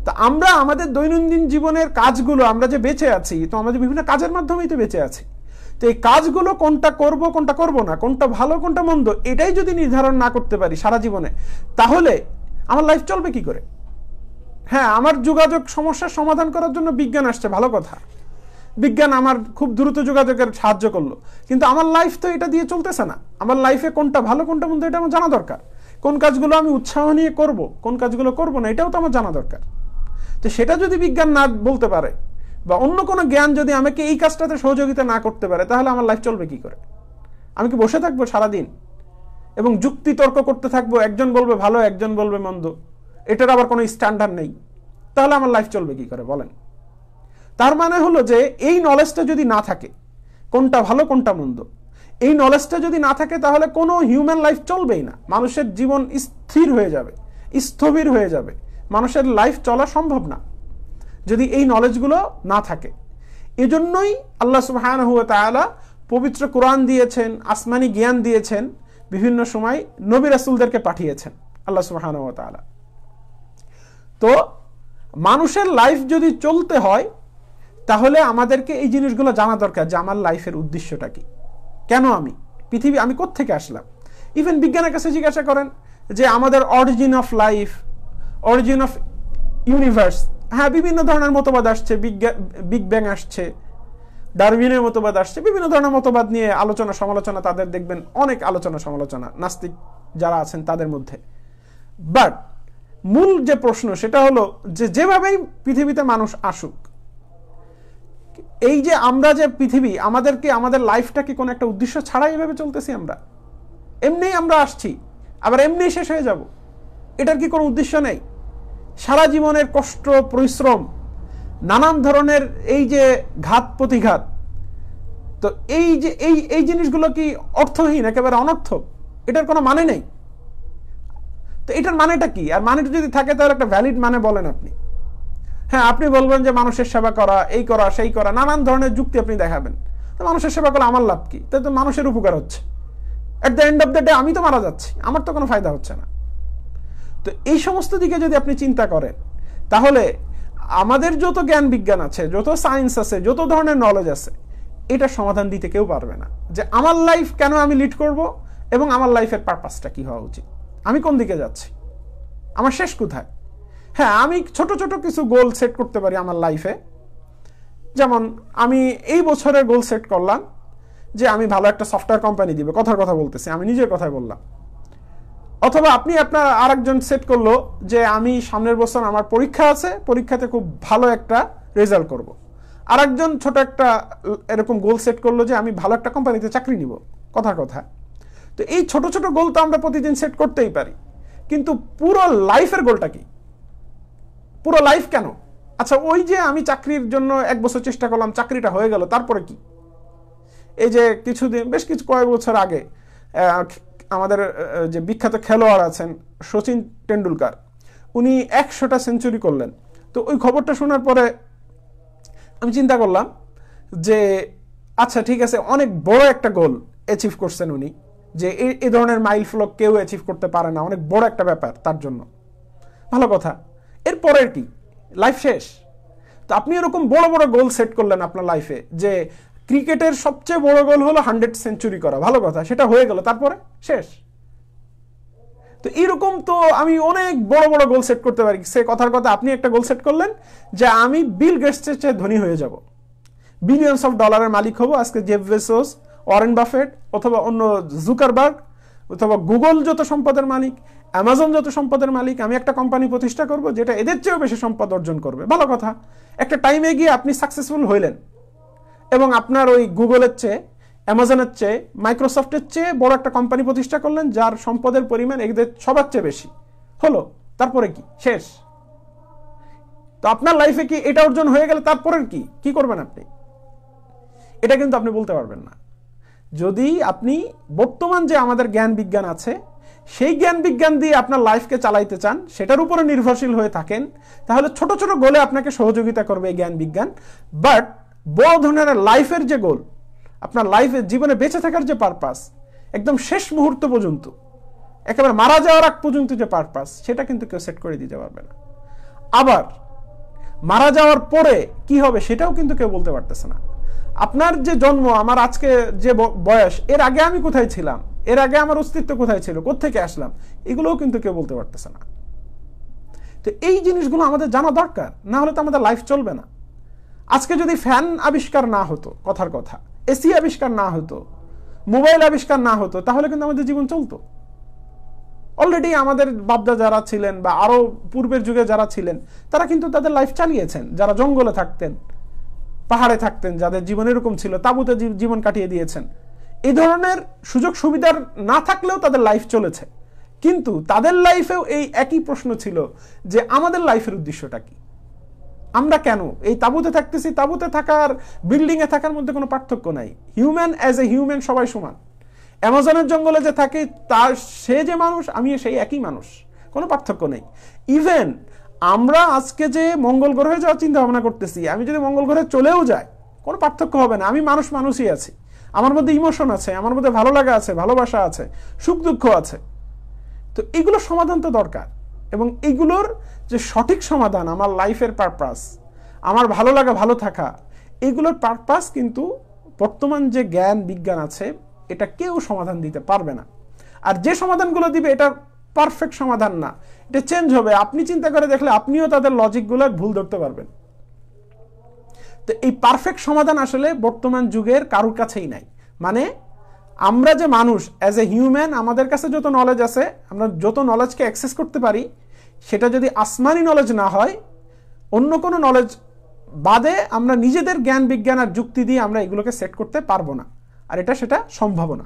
তা আমরা আমাদের দৈনন্দিন জীবনের কাজগুলো, আমরা যে বেঁচে আছি, তো আমাদের বিভিন্ন কাজের মাধ্যমেই তো বেঁচে আছি। তো এই কাজগুলো কোনটা করব কোনটা করব না, কোনটা ভালো, কোনটা মন্দ, এটাই যদি নির্ধারণ না করতে পারি সারা জীবনে, তাহলে আমার লাইফ চলবে কি করে? হ্যাঁ আমার যোগাযোগ সমস্যার সমাধান করার জন্য বিজ্ঞান আসছে, ভালো কথা। বিজ্ঞান আমার খুব দ্রুত যোগাযোগের সাহায্য করল। কিন্তু আমার লাইফ তো এটা দিয়ে চলতেছে না। আমার লাইফে কোনটা ভালো, কোনটা মন্দ, এটা আমার জানা দরকার। কোন কাজগুলো আমি উৎসাহ নিয়ে করব, কোন কাজগুলো করব না, এটাও তো আমার জানা দরকার। তো সেটা যদি বিজ্ঞান না বলতে পারে বা অন্য কোনো জ্ঞান যদি আমাকে এই কাজটাতে সহযোগিতা না করতে পারে, তাহলে আমার লাইফ চলবে কি করে? আমি কি বসে থাকব সারাদিন? এবং যুক্তি তর্ক করতে থাকব, একজন বলবে ভালো, একজন বলবে মন্দ, এটার আবার কোনো স্ট্যান্ডার্ড নেই। তাহলে আমার লাইফ চলবে কি করে? বলেন। তার মানে হলো যে, এই নলেজটা যদি না থাকে, কোনটা ভালো, কোনটা মন্দ, এই নলেজটা যদি না থাকে, তাহলে কোনো হিউম্যান লাইফ চলবেই না। মানুষের জীবন স্থির হয়ে যাবে, স্থবির হয়ে যাবে। মানুষের লাইফ চলা সম্ভব না। যদি এই নলেজগুলো না থাকে। এজন্যই আল্লাহ সুহান হুয়া তালা পবিত্র কোরআন দিয়েছেন, আসমানি জ্ঞান দিয়েছেন, বিভিন্ন সময় নবী রাসুলদেরকে পাঠিয়েছেন আল্লাহ সুহান হুয়া তালা তো মানুষের লাইফ যদি চলতে হয়, তাহলে আমাদেরকে এই জিনিসগুলো জানা দরকার যে আমার লাইফের উদ্দেশ্যটা কি। কেন আমি? পৃথিবী, আমি থেকে আসলাম? ইভেন বিজ্ঞানের কাছে জিজ্ঞাসা করেন যে আমাদের origin of life origin of universe হ্যাঁ বিভিন্ন ধরনের মতবাদ আসছে বিগ ব্যাং আসছে ডারবিনের মতবাদ আসছে, বিভিন্ন ধরনের মতবাদ নিয়ে আলোচনা, সমালোচনা, তাদের দেখবেন অনেক আলোচনা, সমালোচনা, নাস্তিক যারা আছেন তাদের মধ্যে। বাট মূল যে প্রশ্ন, সেটা হলো যে যেভাবেই পৃথিবীতে মানুষ আসুক, এই যে আমরা যে পৃথিবী, আমাদেরকে, আমাদের লাইফটা কি কোনো একটা উদ্দেশ্য ছাড়াই এভাবে চলতেছি আমরা। এমনি আমরা আসছি, আবার এমনি শেষ হয়ে যাব। এটার কি কোনো উদ্দেশ্য নেই? সারা জীবনের কষ্ট, পরিশ্রম, নানান ধরনের এই যে ঘাত প্রতিঘাত, তো এই যে, এই এই জিনিসগুলো কি অর্থহীন, একেবারে অনর্থক এটার কোনো মানে নেই। তো এটার মানেটা কি? আর মানেটা যদি থাকে তাহলে একটা ভ্যালিড মানে বলেন আপনি। হ্যাঁ আপনি বলবেন যে মানুষের সেবা করা, এই করা, সেই করা, নানান ধরনের যুক্তি আপনি দেখাবেন। তো মানুষের সেবা করলে আমার লাভ কি? তাই তো মানুষের উপকার হচ্ছে। At the end of the day আমি তো মারা যাচ্ছি। আমার তো কোনো ফায়দা হচ্ছে না। তো এই সমস্ত দিকে যদি আপনি চিন্তা করেন, তাহলে আমাদের যত জ্ঞান বিজ্ঞান আছে, যত সায়েন্স আছে, যত ধরনের নলেজ আছে, এটা সমাধান দিতে কেউ পারবে না। যে আমার লাইফ কেন আমি লিড করব এবং আমার লাইফের পারপাসটা কি হওয়া উচিত? আমি কোন দিকে যাচ্ছি? আমার শেষ কোথায়? হ্যাঁ আমি ছোট ছোট কিছু গোল সেট করতে পারি আমার লাইফে যেমন আমি এই বছরের গোল সেট করলাম যে আমি ভালো একটা সফটওয়্যার কোম্পানি দিবে, কথার কথা বলতেছি, আমি নিজের কথাই বললাম। অথবা আপনি আপনার আরেকজন সেট করল যে আমি সামনের বছর আমার পরীক্ষা আছে, পরীক্ষাতে খুব ভালো একটা রেজাল্ট করব। আরেকজন ছোট একটা এরকম গোল সেট করল যে আমি ভালো একটা কোম্পানিতে চাকরি নিব কথার কথা। তো এই ছোট ছোট গোল তো আমরা প্রতিদিন সেট করতেই পারি। কিন্তু পুরো লাইফের গোলটা কি? পুরো লাইফ কেন? আচ্ছা ওই যে আমি চাকরির জন্য এক বছর চেষ্টা করলাম, চাকরিটা হয়ে গেল, তারপরে কি? এই যে কিছুদিন, বেশ কিছু কয়েক বছর আগে আমাদের যে বিখ্যাত খেলোয়াড় আছেন সচিন টেন্ডুলকার উনি একশোটা সেঞ্চুরি করলেন। তো ওই খবরটা শোনার পরে আমি চিন্তা করলাম যে আচ্ছা ঠিক আছে, অনেক বড় একটা গোল অ্যাচিভ করছেন উনি, যে এই ধরনের মাইল ফ্লক কেউ অ্যাচিভ করতে পারে না, অনেক বড় একটা ব্যাপার তার জন্য। ভালো কথা। এর পরের কি? লাইফ শেষ। তো আপনি এরকম বড় বড় গোল সেট করলেন আপনার লাইফে যে ক্রিকেটের সবচেয়ে বড় গোল হলো হান্ড্রেড সেঞ্চুরি করা। ভালো কথা, সেটা হয়ে গেল, তারপরে শেষ। তো এরকম তো আমি অনেক বড় বড় গোল সেট করতে পারি। সে কথার কথা আপনি একটা গোল সেট করলেন যে আমি বিল গেস্টের চেয়ে ধনী হয়ে যাব। বিলিয়ন্স অফ ডলারের মালিক হব আজকে জেফ বেসোস ওয়ারেন বাফেট, অথবা অন্য জুকারবার্গ, অথবা গুগল যত সম্পদের মালিক, অ্যামাজন যত সম্পদের মালিক, আমি একটা কোম্পানি প্রতিষ্ঠা করব যেটা এদের চেয়েও বেশি সম্পদ অর্জন করবে। ভালো কথা, একটা টাইমে গিয়ে আপনি সাকসেসফুল হইলেন। এবং আপনার ওই গুগলের চেয়ে, অ্যামাজনের চেয়ে, মাইক্রোসফটের চেয়ে বড় একটা কোম্পানি প্রতিষ্ঠা করলেন, যার সম্পদের পরিমাণ এদের সবার চেয়ে বেশি। হলো, তারপরে কি? শেষ। তো আপনার লাইফে কি এটা অর্জন হয়ে গেলে তারপরের কি? কি করবেন আপনি? এটা কিন্তু আপনি বলতে পারবেন না। যদি আপনি বর্তমান যে আমাদের জ্ঞান বিজ্ঞান আছে, সেই জ্ঞান বিজ্ঞান দিয়ে আপনার লাইফকে চালাইতে চান, সেটার উপরে নির্ভরশীল হয়ে থাকেন, তাহলে ছোট ছোট গোলে আপনাকে সহযোগিতা করবে এই জ্ঞান বিজ্ঞান। বাট বড় ধরনের লাইফের যে গোল আপনার লাইফে জীবনে বেঁচে থাকার যে পারপাস একদম শেষ মুহূর্ত পর্যন্ত, একেবারে মারা যাওয়ার আগ পর্যন্ত যে পারপাস সেটা কিন্তু কেউ সেট করে দিতে পারবে না। আবার, মারা যাওয়ার পরে কি হবে সেটাও কিন্তু কেউ বলতে পারতেছে না। আপনার যে জন্ম, আমার আজকে যে বয়স, এর আগে আমি কোথায় ছিলাম, এর আগে আমার অস্তিত্ব কোথায় ছিল কোথেকে আসলাম, এগুলোও কিন্তু কেউ বলতে পারতেছে না। তো এই জিনিসগুলো আমাদের জানা দরকার, না হলে তো আমাদের লাইফ চলবে না। আজকে যদি ফ্যান আবিষ্কার না হতো, কথার কথা, এসি আবিষ্কার না হতো, মোবাইল আবিষ্কার না হতো, তাহলে কিন্তু আমাদের জীবন চলতো। অলরেডি আমাদের বাবদা যারা ছিলেন বা আরও পূর্বের যুগে যারা ছিলেন, তারা কিন্তু তাদের লাইফ চালিয়েছেন। যারা জঙ্গলে থাকতেন, পাহাড়ে থাকতেন, যাদের জীবন এরকম ছিল, তাবুতে জীবন কাটিয়ে দিয়েছেন। এই ধরনের সুযোগ সুবিধার না থাকলেও তাদের লাইফ চলেছে। কিন্তু তাদের লাইফেও এই একই প্রশ্ন ছিল যে আমাদের লাইফের উদ্দেশ্যটা কি? আমরা কেন? এই তাবুতে থাকতেছি, তাবুতে থাকার বিল্ডিং এ থাকার মধ্যে কোনো পার্থক্য নাই। হিউম্যান অ্যাজ এ হিউম্যান সবাই সমান। অ্যামাজনের জঙ্গলে যে থাকে, তার সে যে মানুষ আমি সেই একই মানুষ। কোনো পার্থক্য নেই। ইভেন আমরা আজকে যে মঙ্গল গ্রহে যাওয়ার চিন্তা ভাবনা করতেছি, আমি যদি মঙ্গল গ্রহে চলেও যাই, কোনো পার্থক্য হবে না। আমি মানুষ, মানুষই আছি। আমার মধ্যে ইমোশন আছে, আমার মধ্যে ভালো লাগা আছে, ভালোবাসা আছে সুখ দুঃখ আছে। তো এগুলো সমাধান তো দরকার। এবং এগুলোর যে সঠিক সমাধান আমার লাইফের পারপাস আমার ভালো লাগা, ভালো থাকা, এগুলোর পারপাস কিন্তু বর্তমান যে জ্ঞান, বিজ্ঞান আছে, এটা কেউ সমাধান দিতে পারবে না। আর যে সমাধানগুলো দিবে এটা পারফেক্ট সমাধান না। এটা চেঞ্জ হবে। আপনি চিন্তা করে দেখলে আপনিও তাদের লজিকগুলোর ভুল ধরতে পারবেন। তো এই পারফেক্ট সমাধান আসলে বর্তমান যুগের কারুর কাছেই নাই। মানে আমরা যে মানুষ অ্যাজ এ হিউম্যান আমাদের কাছে যত নলেজ আছে, আমরা যত নলেজকে অ্যাক্সেস করতে পারি সেটা যদি আসমানি নলেজ না হয়, অন্য কোনো নলেজ বাদে আমরা নিজেদের জ্ঞান, বিজ্ঞান আর যুক্তি দিয়ে আমরা এগুলোকে সেট করতে পারব না। আর এটা সেটা সম্ভব না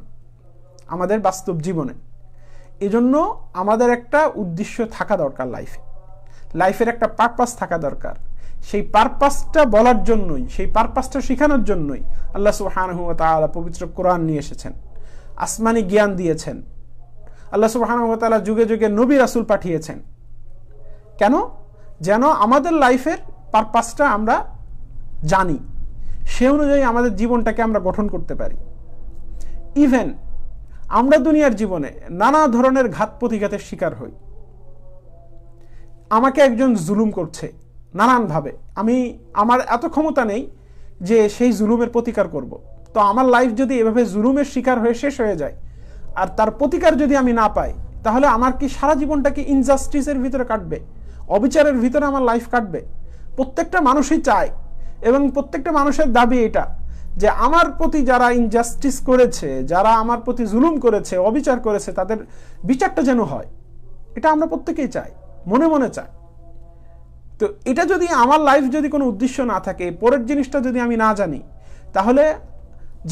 আমাদের বাস্তব জীবনে। এজন্য আমাদের একটা উদ্দেশ্য থাকা দরকার লাইফে লাইফের একটা পারপাস থাকা দরকার। সেই পারপাসটা বলার জন্যই, সেই পারপাসটা শেখানোর জন্যই আল্লাহ সুবাহানহু তালা পবিত্র কোরআন নিয়ে এসেছেন। আসমানি জ্ঞান দিয়েছেন। আল্লাহ সুবাহানহু তালা যুগে যুগে নবী রাসুল পাঠিয়েছেন। কেন? যেন আমাদের লাইফের পারপাসটা আমরা জানি। সে অনুযায়ী আমাদের জীবনটাকে আমরা গঠন করতে পারি। ইভেন আমরা দুনিয়ার জীবনে নানা ধরনের ঘাত প্রতিঘাতের শিকার হই। আমাকে একজন জুলুম করছে নানানভাবে। আমি, আমার এত ক্ষমতা নেই যে সেই জুলুমের প্রতিকার করব। তো আমার লাইফ যদি এভাবে জুলুমের শিকার হয়ে শেষ হয়ে যায়, আর তার প্রতিকার যদি আমি না পাই, তাহলে আমার কি সারা জীবনটাকে ইনজাস্টিসের ভিতরে কাটবে? অবিচারের ভিতরে আমার লাইফ কাটবে। প্রত্যেকটা মানুষই চায় এবং প্রত্যেকটা মানুষের দাবি এটা যে আমার প্রতি যারা ইনজাস্টিস করেছে, যারা আমার প্রতি জুলুম করেছে, অবিচার করেছে, তাদের বিচারটা যেন হয়। এটা আমরা প্রত্যেকেই চাই, মনে মনে চাই। তো এটা যদি আমার লাইফ যদি কোনো উদ্দেশ্য না থাকে, পরের জিনিসটা যদি আমি না জানি, তাহলে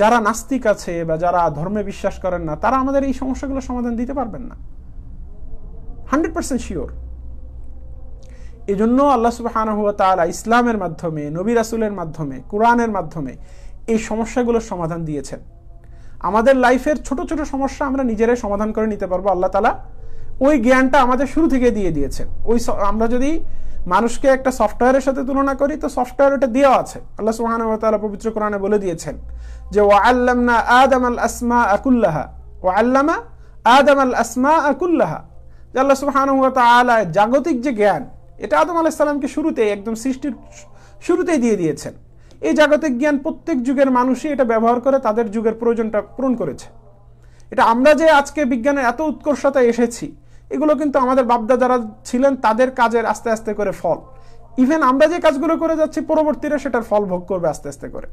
যারা নাস্তিক আছে বা যারা ধর্মে বিশ্বাস করেন না, তারা আমাদের এই সমস্যাগুলো সমাধান দিতে পারবেন না। হান্ড্রেড পার্সেন্ট শিওর এজন্য আল্লাহ সুবাহানহ তালা ইসলামের মাধ্যমে, নবী রাসুলের মাধ্যমে, কোরআনের মাধ্যমে এই সমস্যাগুলোর সমাধান দিয়েছেন। আমাদের লাইফের ছোট ছোট সমস্যা আমরা নিজেরাই সমাধান করে নিতে পারব আল্লাহ তালা ওই জ্ঞানটা আমাদের শুরু থেকে দিয়ে দিয়েছেন। ওই আমরা যদি মানুষকে একটা সফটওয়্যারের সাথে তুলনা করি, তো সফটওয়্যার ওটা দেওয়া আছে। আল্লাহ সুহান তালা পবিত্র কোরআনে বলে দিয়েছেন যে ও আল্লামনা আদম আল আসমা আকুল্লাহা ও আল্লামা আদম আল আসমা আকুল্লাহা আল্লাহ সুহান তালা জাগতিক যে জ্ঞান এটা আদম আলাহিসাল্লামকে শুরুতেই একদম সৃষ্টির শুরুতেই দিয়ে দিয়েছেন। এই জাগতিক জ্ঞান প্রত্যেক যুগের মানুষই এটা ব্যবহার করে, তাদের যুগের প্রয়োজনটা পূরণ করেছে। এটা আমরা যে আজকে বিজ্ঞানের এত উৎকর্ষতা এসেছি, এগুলো কিন্তু আমাদের বাপদা যারা ছিলেন, তাদের কাজের আস্তে আস্তে করে ফল। ইভেন আমরা যে কাজগুলো করে যাচ্ছি, পরবর্তীরা সেটার ফল ভোগ করবে আস্তে আস্তে করে।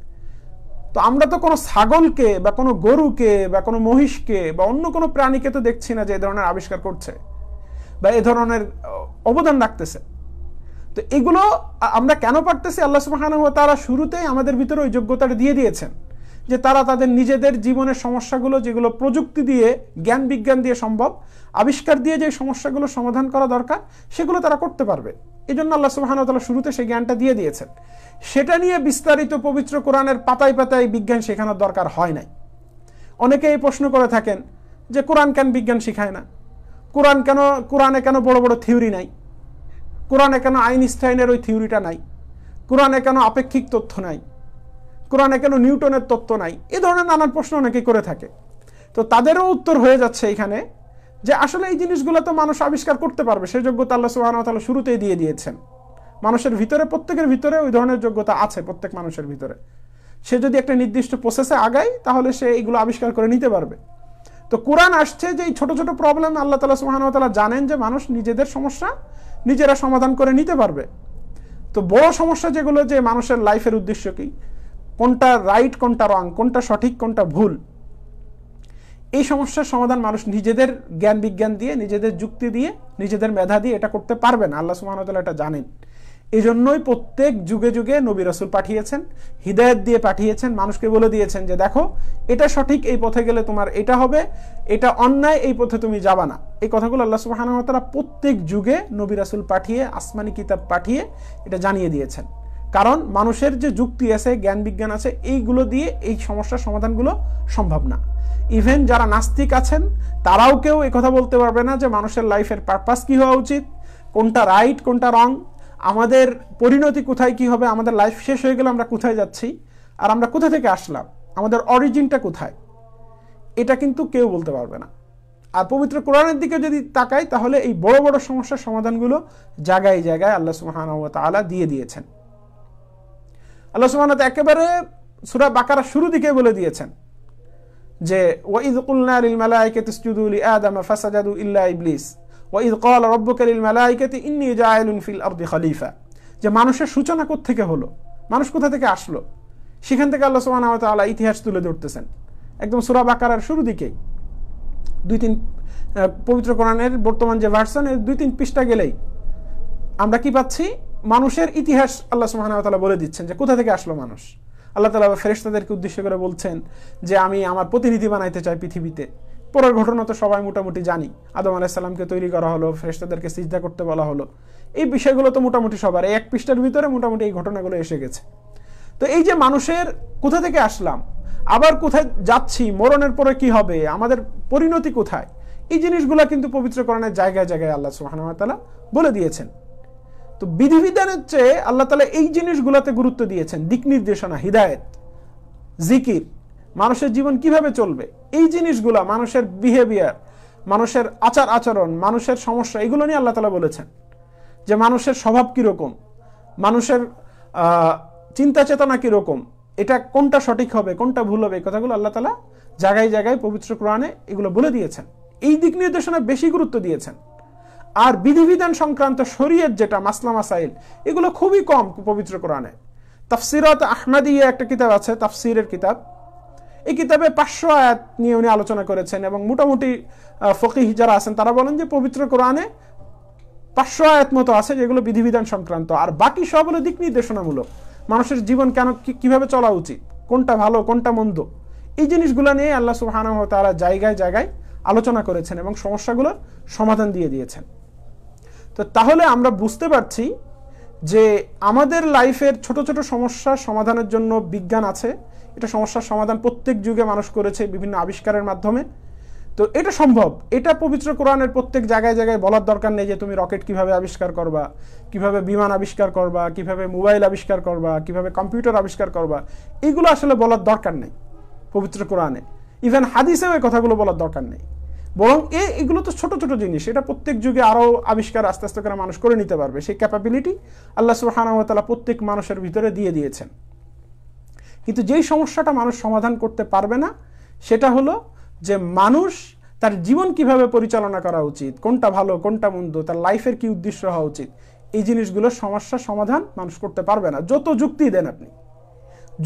তো আমরা তো কোনো ছাগলকে বা কোনো গরুকে বা কোনো মহিষকে বা অন্য কোনো প্রাণীকে তো দেখছি না যে এ ধরনের আবিষ্কার করছে বা এ ধরনের অবদান রাখতেছে। তো এগুলো আমরা কেন পারতেছি? আল্লাহ সুবাহান তারা শুরুতেই আমাদের ভিতরে ওই যোগ্যতাটা দিয়ে দিয়েছেন। যে তারা তাদের নিজেদের জীবনের সমস্যাগুলো, যেগুলো প্রযুক্তি দিয়ে, জ্ঞান বিজ্ঞান দিয়ে সম্ভব, আবিষ্কার দিয়ে যে সমস্যাগুলো সমাধান করা দরকার, সেগুলো তারা করতে পারবে। এই জন্য আল্লাহ সুবাহান তালা শুরুতে সেই জ্ঞানটা দিয়ে দিয়েছেন। সেটা নিয়ে বিস্তারিত পবিত্র কোরআনের পাতায় পাতায় বিজ্ঞান শেখানোর দরকার হয় নাই। অনেকে এই প্রশ্ন করে থাকেন যে কোরআন কেন বিজ্ঞান শিখায় না? কোরআন কেন, কোরআনে কেন বড় বড় থিওরি নাই? কোরআনে কেন আইনস্টাইনের ওই থিওরিটা নাই? কোরআনে কেন আপেক্ষিক তথ্য নাই? কোরআনে কেন নিউটনের তত্ত্ব নাই? এ ধরনের নানান প্রশ্ন অনেকে করে থাকে। তো তাদেরও উত্তর হয়ে যাচ্ছে এখানে যে আসলে এই জিনিসগুলো তো মানুষ আবিষ্কার করতে পারবে। সেই যোগ্যতা আল্লাহ সুবাহ শুরুতেই দিয়ে দিয়েছেন। মানুষের ভিতরে, প্রত্যেকের ভিতরে ওই ধরনের যোগ্যতা আছে, প্রত্যেক মানুষের ভিতরে। সে যদি একটা নির্দিষ্ট প্রসেসে আগায়, তাহলে সে এইগুলো আবিষ্কার করে নিতে পারবে। তো কোরআন আসছে যে এই ছোটো ছোটো প্রবলেম আল্লাহ তালা সুবাহানতালা জানেন যে মানুষ নিজেদের সমস্যা নিজেরা সমাধান করে নিতে পারবে। তো বড় সমস্যা যেগুলো যে মানুষের লাইফের উদ্দেশ্য কি? কোনটা রাইট কোনটা রং কোনটা সঠিক, কোনটা ভুল? এই সমস্যার সমাধান মানুষ নিজেদের জ্ঞান বিজ্ঞান দিয়ে, নিজেদের যুক্তি দিয়ে, নিজেদের মেধা দিয়ে এটা করতে পারবেন আল্লাহ সুমান এটা জানেন। এই জন্যই প্রত্যেক যুগে যুগে নবী রসুল পাঠিয়েছেন, হৃদায়ত দিয়ে পাঠিয়েছেন, মানুষকে বলে দিয়েছেন যে, দেখো, এটা সঠিক এই পথে গেলে তোমার এটা হবে, এটা অন্যায় এই পথে তুমি যাবা না। এই কথাগুলো আল্লাহ সুবাহানতারা প্রত্যেক যুগে নবী রাসুল পাঠিয়ে, আসমানি কিতাব পাঠিয়ে এটা জানিয়ে দিয়েছেন। কারণ মানুষের যে যুক্তি আছে, জ্ঞান বিজ্ঞান আছে, এইগুলো দিয়ে এই সমস্যার সমাধানগুলো সম্ভব না। ইভেন যারা নাস্তিক আছেন, তারাও কেউ কথা বলতে পারবে না যে, মানুষের লাইফের পারপাস কি হওয়া উচিত, কোনটা রাইট কোনটা রং আমাদের পরিণতি কোথায়, কি হবে, আমাদের লাইফ শেষ হয়ে গেলে আমরা কোথায় যাচ্ছি, আর আমরা কোথা থেকে আসলাম, আমাদের অরিজিনটা কোথায়, এটা কিন্তু কেউ বলতে পারবে না। আর পবিত্র কোরআনের দিকে যদি তাকাই, তাহলে এই বড় বড় সমস্যার সমাধানগুলো জায়গায় জায়গায় আল্লাহ সুহান তালা দিয়ে দিয়েছেন। আল্লাহ সুহান একেবারে সুরা বাকারা শুরু দিকে বলে দিয়েছেন যে ওয়াইদ কুলনা লিল মালাইকাতি ইসজুদু লি আদম ফাসাজাদু ইল্লা ইবলিস। ওয়াইদ কল রব্বকালিল মালাইকাতি, ইন্নি জায়লুন ফিল আরদি খলিফা। যে মানুষের সূচনা থেকে হলো? মানুষ কোথা থেকে আসলো? সেখান থেকে আল্লাহ ওয়া তাআলা ইতিহাস তুলে ধরতেছেন। একদম সূরা বাকারার শুরু দিকেই। দুই তিন পবিত্র কোরআনের বর্তমান যে ভার্সন এর দুই তিন পৃষ্ঠা গেলেই আমরা কি পাচ্ছি? মানুষের ইতিহাস আল্লাহ ওয়া তাআলা বলে দিচ্ছেন যে কোথা থেকে আসলো মানুষ? আল্লাহ তালা ফেরেশতাদেরকে উদ্দেশ্য করে বলছেন যে, আমি আমার প্রতিনিধি বানাইতে চাই পৃথিবীতে। পরের ঘটনা তো সবাই মোটামুটি জানি। আদম আলাহিসাল্লামকে তৈরি করা হলো, ফেরেশতাদেরকে সিজদা করতে বলা হলো। এই বিষয়গুলো তো মোটামুটি সবার। এক পৃষ্ঠার ভিতরে মোটামুটি এই ঘটনাগুলো এসে গেছে। তো এই যে মানুষের কোথা থেকে আসলাম, আবার কোথায় যাচ্ছি, মরণের পরে কি হবে, আমাদের পরিণতি কোথায়, এই জিনিসগুলো কিন্তু পবিত্রকরণের জায়গায় জায়গায় আল্লাহ সুহানুতালা বলে দিয়েছেন। তো বিধিবিধানের চেয়ে আল্লাহ তালা এই জিনিসগুলোতে গুরুত্ব দিয়েছেন। দিক নির্দেশনা, হৃদায়ত, জিকির মানুষের জীবন কীভাবে চলবে? এই জিনিসগুলো মানুষের বিহেভিয়ার মানুষের আচার আচরণ, মানুষের সমস্যা, এগুলো নিয়ে আল্লাহ তালা বলেছেন। যে মানুষের স্বভাব কীরকম? মানুষের চিন্তা চেতনা কীরকম? এটা কোনটা সঠিক হবে, কোনটা ভুল হবে, এই কথাগুলো আল্লাহ তালা জায়গায় জায়গায় পবিত্র কোরআনে এগুলো বলে দিয়েছেন। এই দিক নির্দেশনা বেশি গুরুত্ব দিয়েছেন। আর বিধিবিধান সংক্রান্ত শরীয়ত যেটা, মাসলা মাসাইল, এগুলো খুবই কম পবিত্র কোরআনে। তাফসিরত আহমাদিয়া একটা কিতাব আছে, তাফসিরের কিতাব। এই কিতাবে পাঁচশো আয়াত নিয়ে উনি আলোচনা করেছেন এবং মোটামুটি ফকিহ যারা আছেন তারা বলেন যে পবিত্র কোরআনে পাঁচশো আয়াত মতো আছে যেগুলো বিধিবিধান সংক্রান্ত। আর বাকি সব হলো দিক নির্দেশনামূলক। মানুষের জীবন কেন কীভাবে চলা উচিত? কোনটা ভালো, কোনটা মন্দ? এই জিনিসগুলো নিয়ে আল্লাহ সুহান তারা জায়গায় জায়গায় আলোচনা করেছেন এবং সমস্যাগুলোর সমাধান দিয়ে দিয়েছেন। তো তাহলে আমরা বুঝতে পারছি যে আমাদের লাইফের ছোট ছোট সমস্যা সমাধানের জন্য বিজ্ঞান আছে এটা সমস্যার সমাধান প্রত্যেক যুগে মানুষ করেছে বিভিন্ন আবিষ্কারের মাধ্যমে। তো এটা সম্ভব। এটা পবিত্র কোরআনের প্রত্যেক জায়গায় জায়গায় বলার দরকার নেই যে তুমি রকেট কীভাবে আবিষ্কার করবা, কীভাবে বিমান আবিষ্কার করবা, কীভাবে মোবাইল আবিষ্কার করবা, কীভাবে কম্পিউটার আবিষ্কার করবা। এগুলো আসলে বলার দরকার নেই পবিত্র কোরআনে। ইভেন হাদিসেও এই কথাগুলো বলার দরকার নেই। বরং এ, এগুলো তো ছোট ছোট জিনিস। এটা প্রত্যেক যুগে আরও আবিষ্কার আস্তে আস্তে করে মানুষ করে নিতে পারবে। সেই ক্যাপাবিলিটি আল্লাহ সুহানাওয়াতালা প্রত্যেক মানুষের ভিতরে দিয়ে দিয়েছেন। কিন্তু যেই সমস্যাটা মানুষ সমাধান করতে পারবে না, সেটা হলো যে মানুষ তার জীবন কীভাবে পরিচালনা করা উচিত, কোনটা ভালো, কোনটা মন্দ, তার লাইফের কি উদ্দেশ্য হওয়া উচিত, এই জিনিসগুলোর সমস্যার সমাধান মানুষ করতে পারবে না। যত যুক্তি দেন আপনি,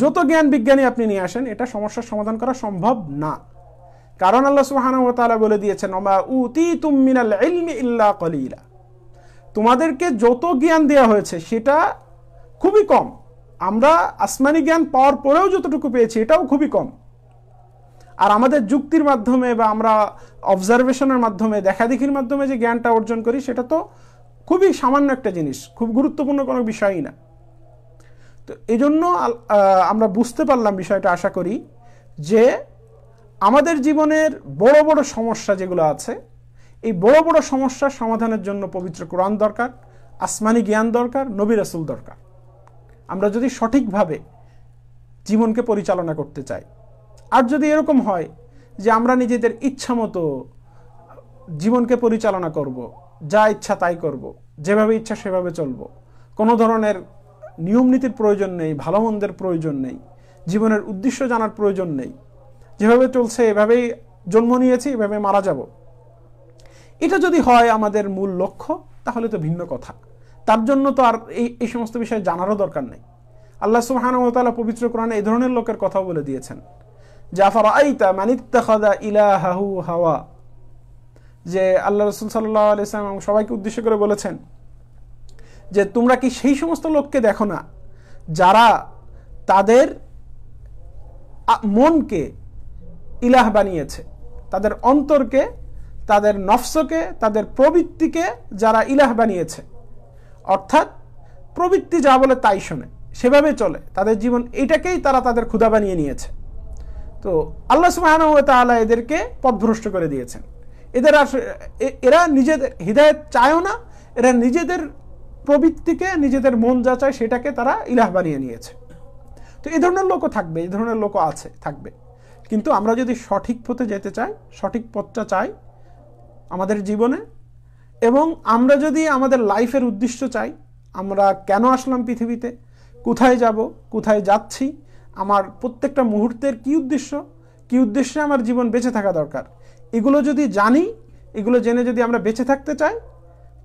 যত জ্ঞান বিজ্ঞানী আপনি নিয়ে আসেন, এটা সমস্যার সমাধান করা সম্ভব না। কারণ আল্লাহ সুবাহানা বলে দিয়েছেন ইল্লা তোমাদেরকে যত জ্ঞান দেওয়া হয়েছে, সেটা খুবই কম। আমরা আসমানি জ্ঞান পাওয়ার পরেও যতটুকু পেয়েছি, এটাও খুবই কম। আর আমাদের যুক্তির মাধ্যমে বা আমরা অবজারভেশনের মাধ্যমে, দেখাদেখির মাধ্যমে যে জ্ঞানটা অর্জন করি, সেটা তো খুবই সামান্য একটা জিনিস, খুব গুরুত্বপূর্ণ কোনো বিষয়ই না। তো এই জন্য আমরা বুঝতে পারলাম বিষয়টা, আশা করি, যে আমাদের জীবনের বড় বড় সমস্যা যেগুলো আছে, এই বড় বড় সমস্যার সমাধানের জন্য পবিত্র কোরআন দরকার, আসমানি জ্ঞান দরকার, নবী রাসুল দরকার। আমরা যদি সঠিকভাবে জীবনকে পরিচালনা করতে চাই আর যদি এরকম হয় যে আমরা নিজেদের ইচ্ছা মতো জীবনকে পরিচালনা করব। যা ইচ্ছা তাই করব। যেভাবে ইচ্ছা সেভাবে চলব, কোনো ধরনের নিয়ম নীতির প্রয়োজন নেই, ভালো মন্দের প্রয়োজন নেই, জীবনের উদ্দেশ্য জানার প্রয়োজন নেই, যেভাবে চলছে এভাবেই জন্ম নিয়েছি, এভাবে মারা যাব এটা যদি হয় আমাদের মূল লক্ষ্য, তাহলে তো ভিন্ন কথা তার জন্য তো আর এই এই সমস্ত বিষয়ে জানারও দরকার নেই। আল্লাহ সুবাহানুতালা পবিত্র কোরআনে এই ধরনের লোকের কথাও বলে দিয়েছেন। জাফর আইতা মানিত্তাখাদা ইলাহাহু হাওয়া? যে, আল্লাহ রসুল সাল্লাহ আলিয়াল্লাম সবাইকে উদ্দেশ্য করে বলেছেন, যে, তোমরা কি সেই সমস্ত লোককে দেখো না যারা তাদের মনকে ইলাহ বানিয়েছে? তাদের অন্তরকে, তাদের নফসকে, তাদের প্রবৃত্তিকে যারা ইলাহ বানিয়েছে? অর্থাৎ প্রবৃত্তি যা বলে তাই শোনে সেভাবে চলে। তাদের জীবন এটাকেই তারা তাদের ক্ষুদা বানিয়ে নিয়েছে। তো আল্লাহ সুবাহান তালা এদেরকে পথভ্রষ্ট করে দিয়েছেন। এদের এরা নিজেদের হৃদায়ত চায়ও না, এরা নিজেদের প্রবৃত্তিকে, নিজেদের মন যা চায় সেটাকে তারা ইলাহ বানিয়ে নিয়েছে। তো এই ধরনের লোকও থাকবে এই ধরনের লোকও আছে, থাকবে। কিন্তু আমরা যদি সঠিক পথে যেতে চাই, সঠিক পথটা চাই আমাদের জীবনে এবং আমরা যদি আমাদের লাইফের উদ্দেশ্য চাই, আমরা কেন আসলাম পৃথিবীতে, কোথায় যাব, কোথায় যাচ্ছি, আমার প্রত্যেকটা মুহূর্তের কি উদ্দেশ্য, কি উদ্দেশ্যে আমার জীবন বেঁচে থাকা দরকার, এগুলো যদি জানি, এগুলো জেনে যদি আমরা বেঁচে থাকতে চাই,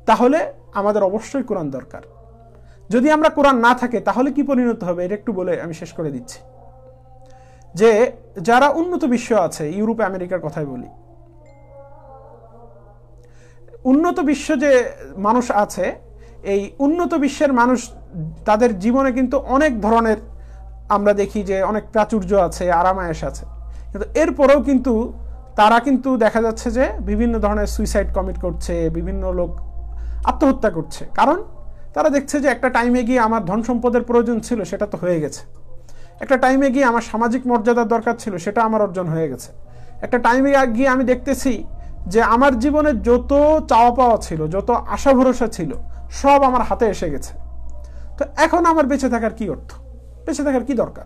তাহলে আমাদের অবশ্যই কোরআন দরকার। যদি আমরা কোরআন না থাকে, তাহলে কি পরিণত হবে? এটা একটু বলে আমি শেষ করে দিচ্ছি। যে যারা উন্নত বিশ্ব আছে, ইউরোপ আমেরিকার কথাই বলি উন্নত বিশ্ব যে মানুষ আছে, এই উন্নত বিশ্বের মানুষ তাদের জীবনে কিন্তু অনেক ধরনের আমরা দেখি যে অনেক প্রাচুর্য আছে, আরামায়েশ আছে। কিন্তু এরপরেও কিন্তু তারা কিন্তু দেখা যাচ্ছে যে বিভিন্ন ধরনের সুইসাইড কমিট করছে, বিভিন্ন লোক আত্মহত্যা করছে। কারণ তারা দেখছে যে একটা টাইমে গিয়ে আমার ধন সম্পদের প্রয়োজন ছিল, সেটা তো হয়ে গেছে। একটা টাইমে গিয়ে আমার সামাজিক মর্যাদার দরকার ছিল, সেটা আমার অর্জন হয়ে গেছে। একটা টাইমে গিয়ে আমি দেখতেছি যে আমার জীবনে যত চাওয়া পাওয়া ছিল, যত আশা ভরসা ছিল, সব আমার হাতে এসে গেছে। তো এখন আমার বেঁচে থাকার কি অর্থ? বেঁচে থাকার কি দরকার?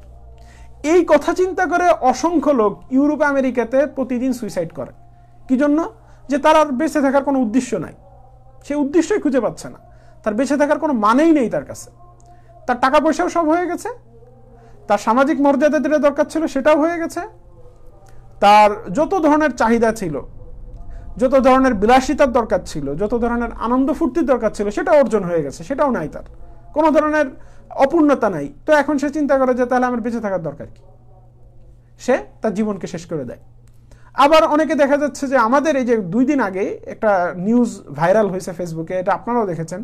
এই কথা চিন্তা করে অসংখ্য লোক ইউরোপ, আমেরিকাতে প্রতিদিন সুইসাইড করে। কি জন্য? যে তার আর বেঁচে থাকার কোনো উদ্দেশ্য নাই। সে উদ্দেশ্যই খুঁজে পাচ্ছে না। তার বেঁচে থাকার কোনো মানেই নেই তার কাছে। তার টাকা পয়সাও সব হয়ে গেছে। তার সামাজিক মর্যাদা যেটা দরকার ছিল, সেটাও হয়ে গেছে। তার যত ধরনের চাহিদা ছিল যত ধরনের বিলাসিতার দরকার ছিল, যত ধরনের আনন্দ ফুর্তির দরকার ছিল সেটা অর্জন হয়ে গেছে, সেটাও নাই তার। কোনো ধরনের অপূর্ণতা নাই। তো এখন সে চিন্তা করে যে, তাহলে আমার বেঁচে থাকার দরকার কি? সে তার জীবনকে শেষ করে দেয়। আবার অনেকে দেখা যাচ্ছে যে, আমাদের এই যে দুই দিন আগে একটা নিউজ ভাইরাল হয়েছে ফেসবুকে এটা আপনারাও দেখেছেন।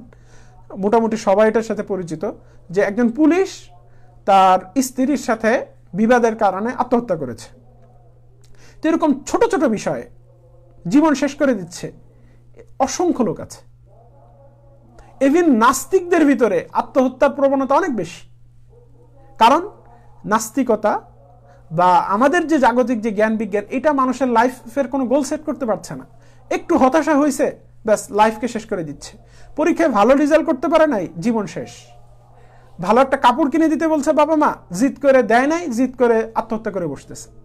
মোটামুটি সবাই এটার সাথে পরিচিত যে, একজন পুলিশ তার স্ত্রীর সাথে বিবাদের কারণে আত্মহত্যা করেছে। তো এরকম ছোট ছোট বিষয়ে জীবন শেষ করে দিচ্ছে। অসংখ্য লোক আছে। ইভিন নাস্তিকদের ভিতরে আত্মহত্যার প্রবণতা অনেক বেশি। কারণ নাস্তিকতা বা আমাদের যে জাগতিক যে জ্ঞান বিজ্ঞান, এটা মানুষের লাইফের কোনো গোল সেট করতে পারছে না। একটু হতাশা হয়েছে ব্যাস লাইফকে শেষ করে দিচ্ছে। পরীক্ষায় ভালো রেজাল্ট করতে পারে নাই, জীবন শেষ। ভালো একটা কাপড় কিনে দিতে বলছে বাবা মা, জিদ করে দেয় নাই, জিদ করে আত্মহত্যা করে বসতেছে।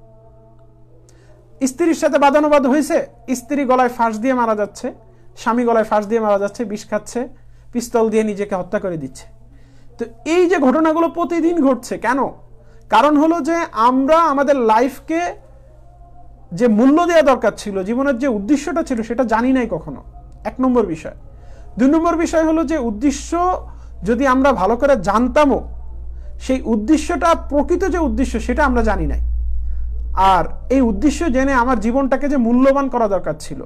স্ত্রীর সাথে বাদানুবাদ হয়েছে, স্ত্রী গলায় ফাঁস দিয়ে মারা যাচ্ছে, স্বামী গলায় ফাঁস দিয়ে মারা যাচ্ছে, বিষ খাচ্ছে, পিস্তল দিয়ে নিজেকে হত্যা করে দিচ্ছে। তো এই যে ঘটনাগুলো প্রতিদিন ঘটছে, কেন? কারণ হলো যে আমরা আমাদের লাইফকে যে মূল্য দেওয়া দরকার ছিল, জীবনের যে উদ্দেশ্যটা ছিল, সেটা জানি নাই কখনো। এক নম্বর বিষয়। দুই নম্বর বিষয় হলো যে উদ্দেশ্য যদি আমরা ভালো করে জানতামও, সেই উদ্দেশ্যটা প্রকৃত যে উদ্দেশ্য, সেটা আমরা জানি নাই। আর এই উদ্দেশ্য জেনে আমার জীবনটাকে যে মূল্যবান করা দরকার ছিল।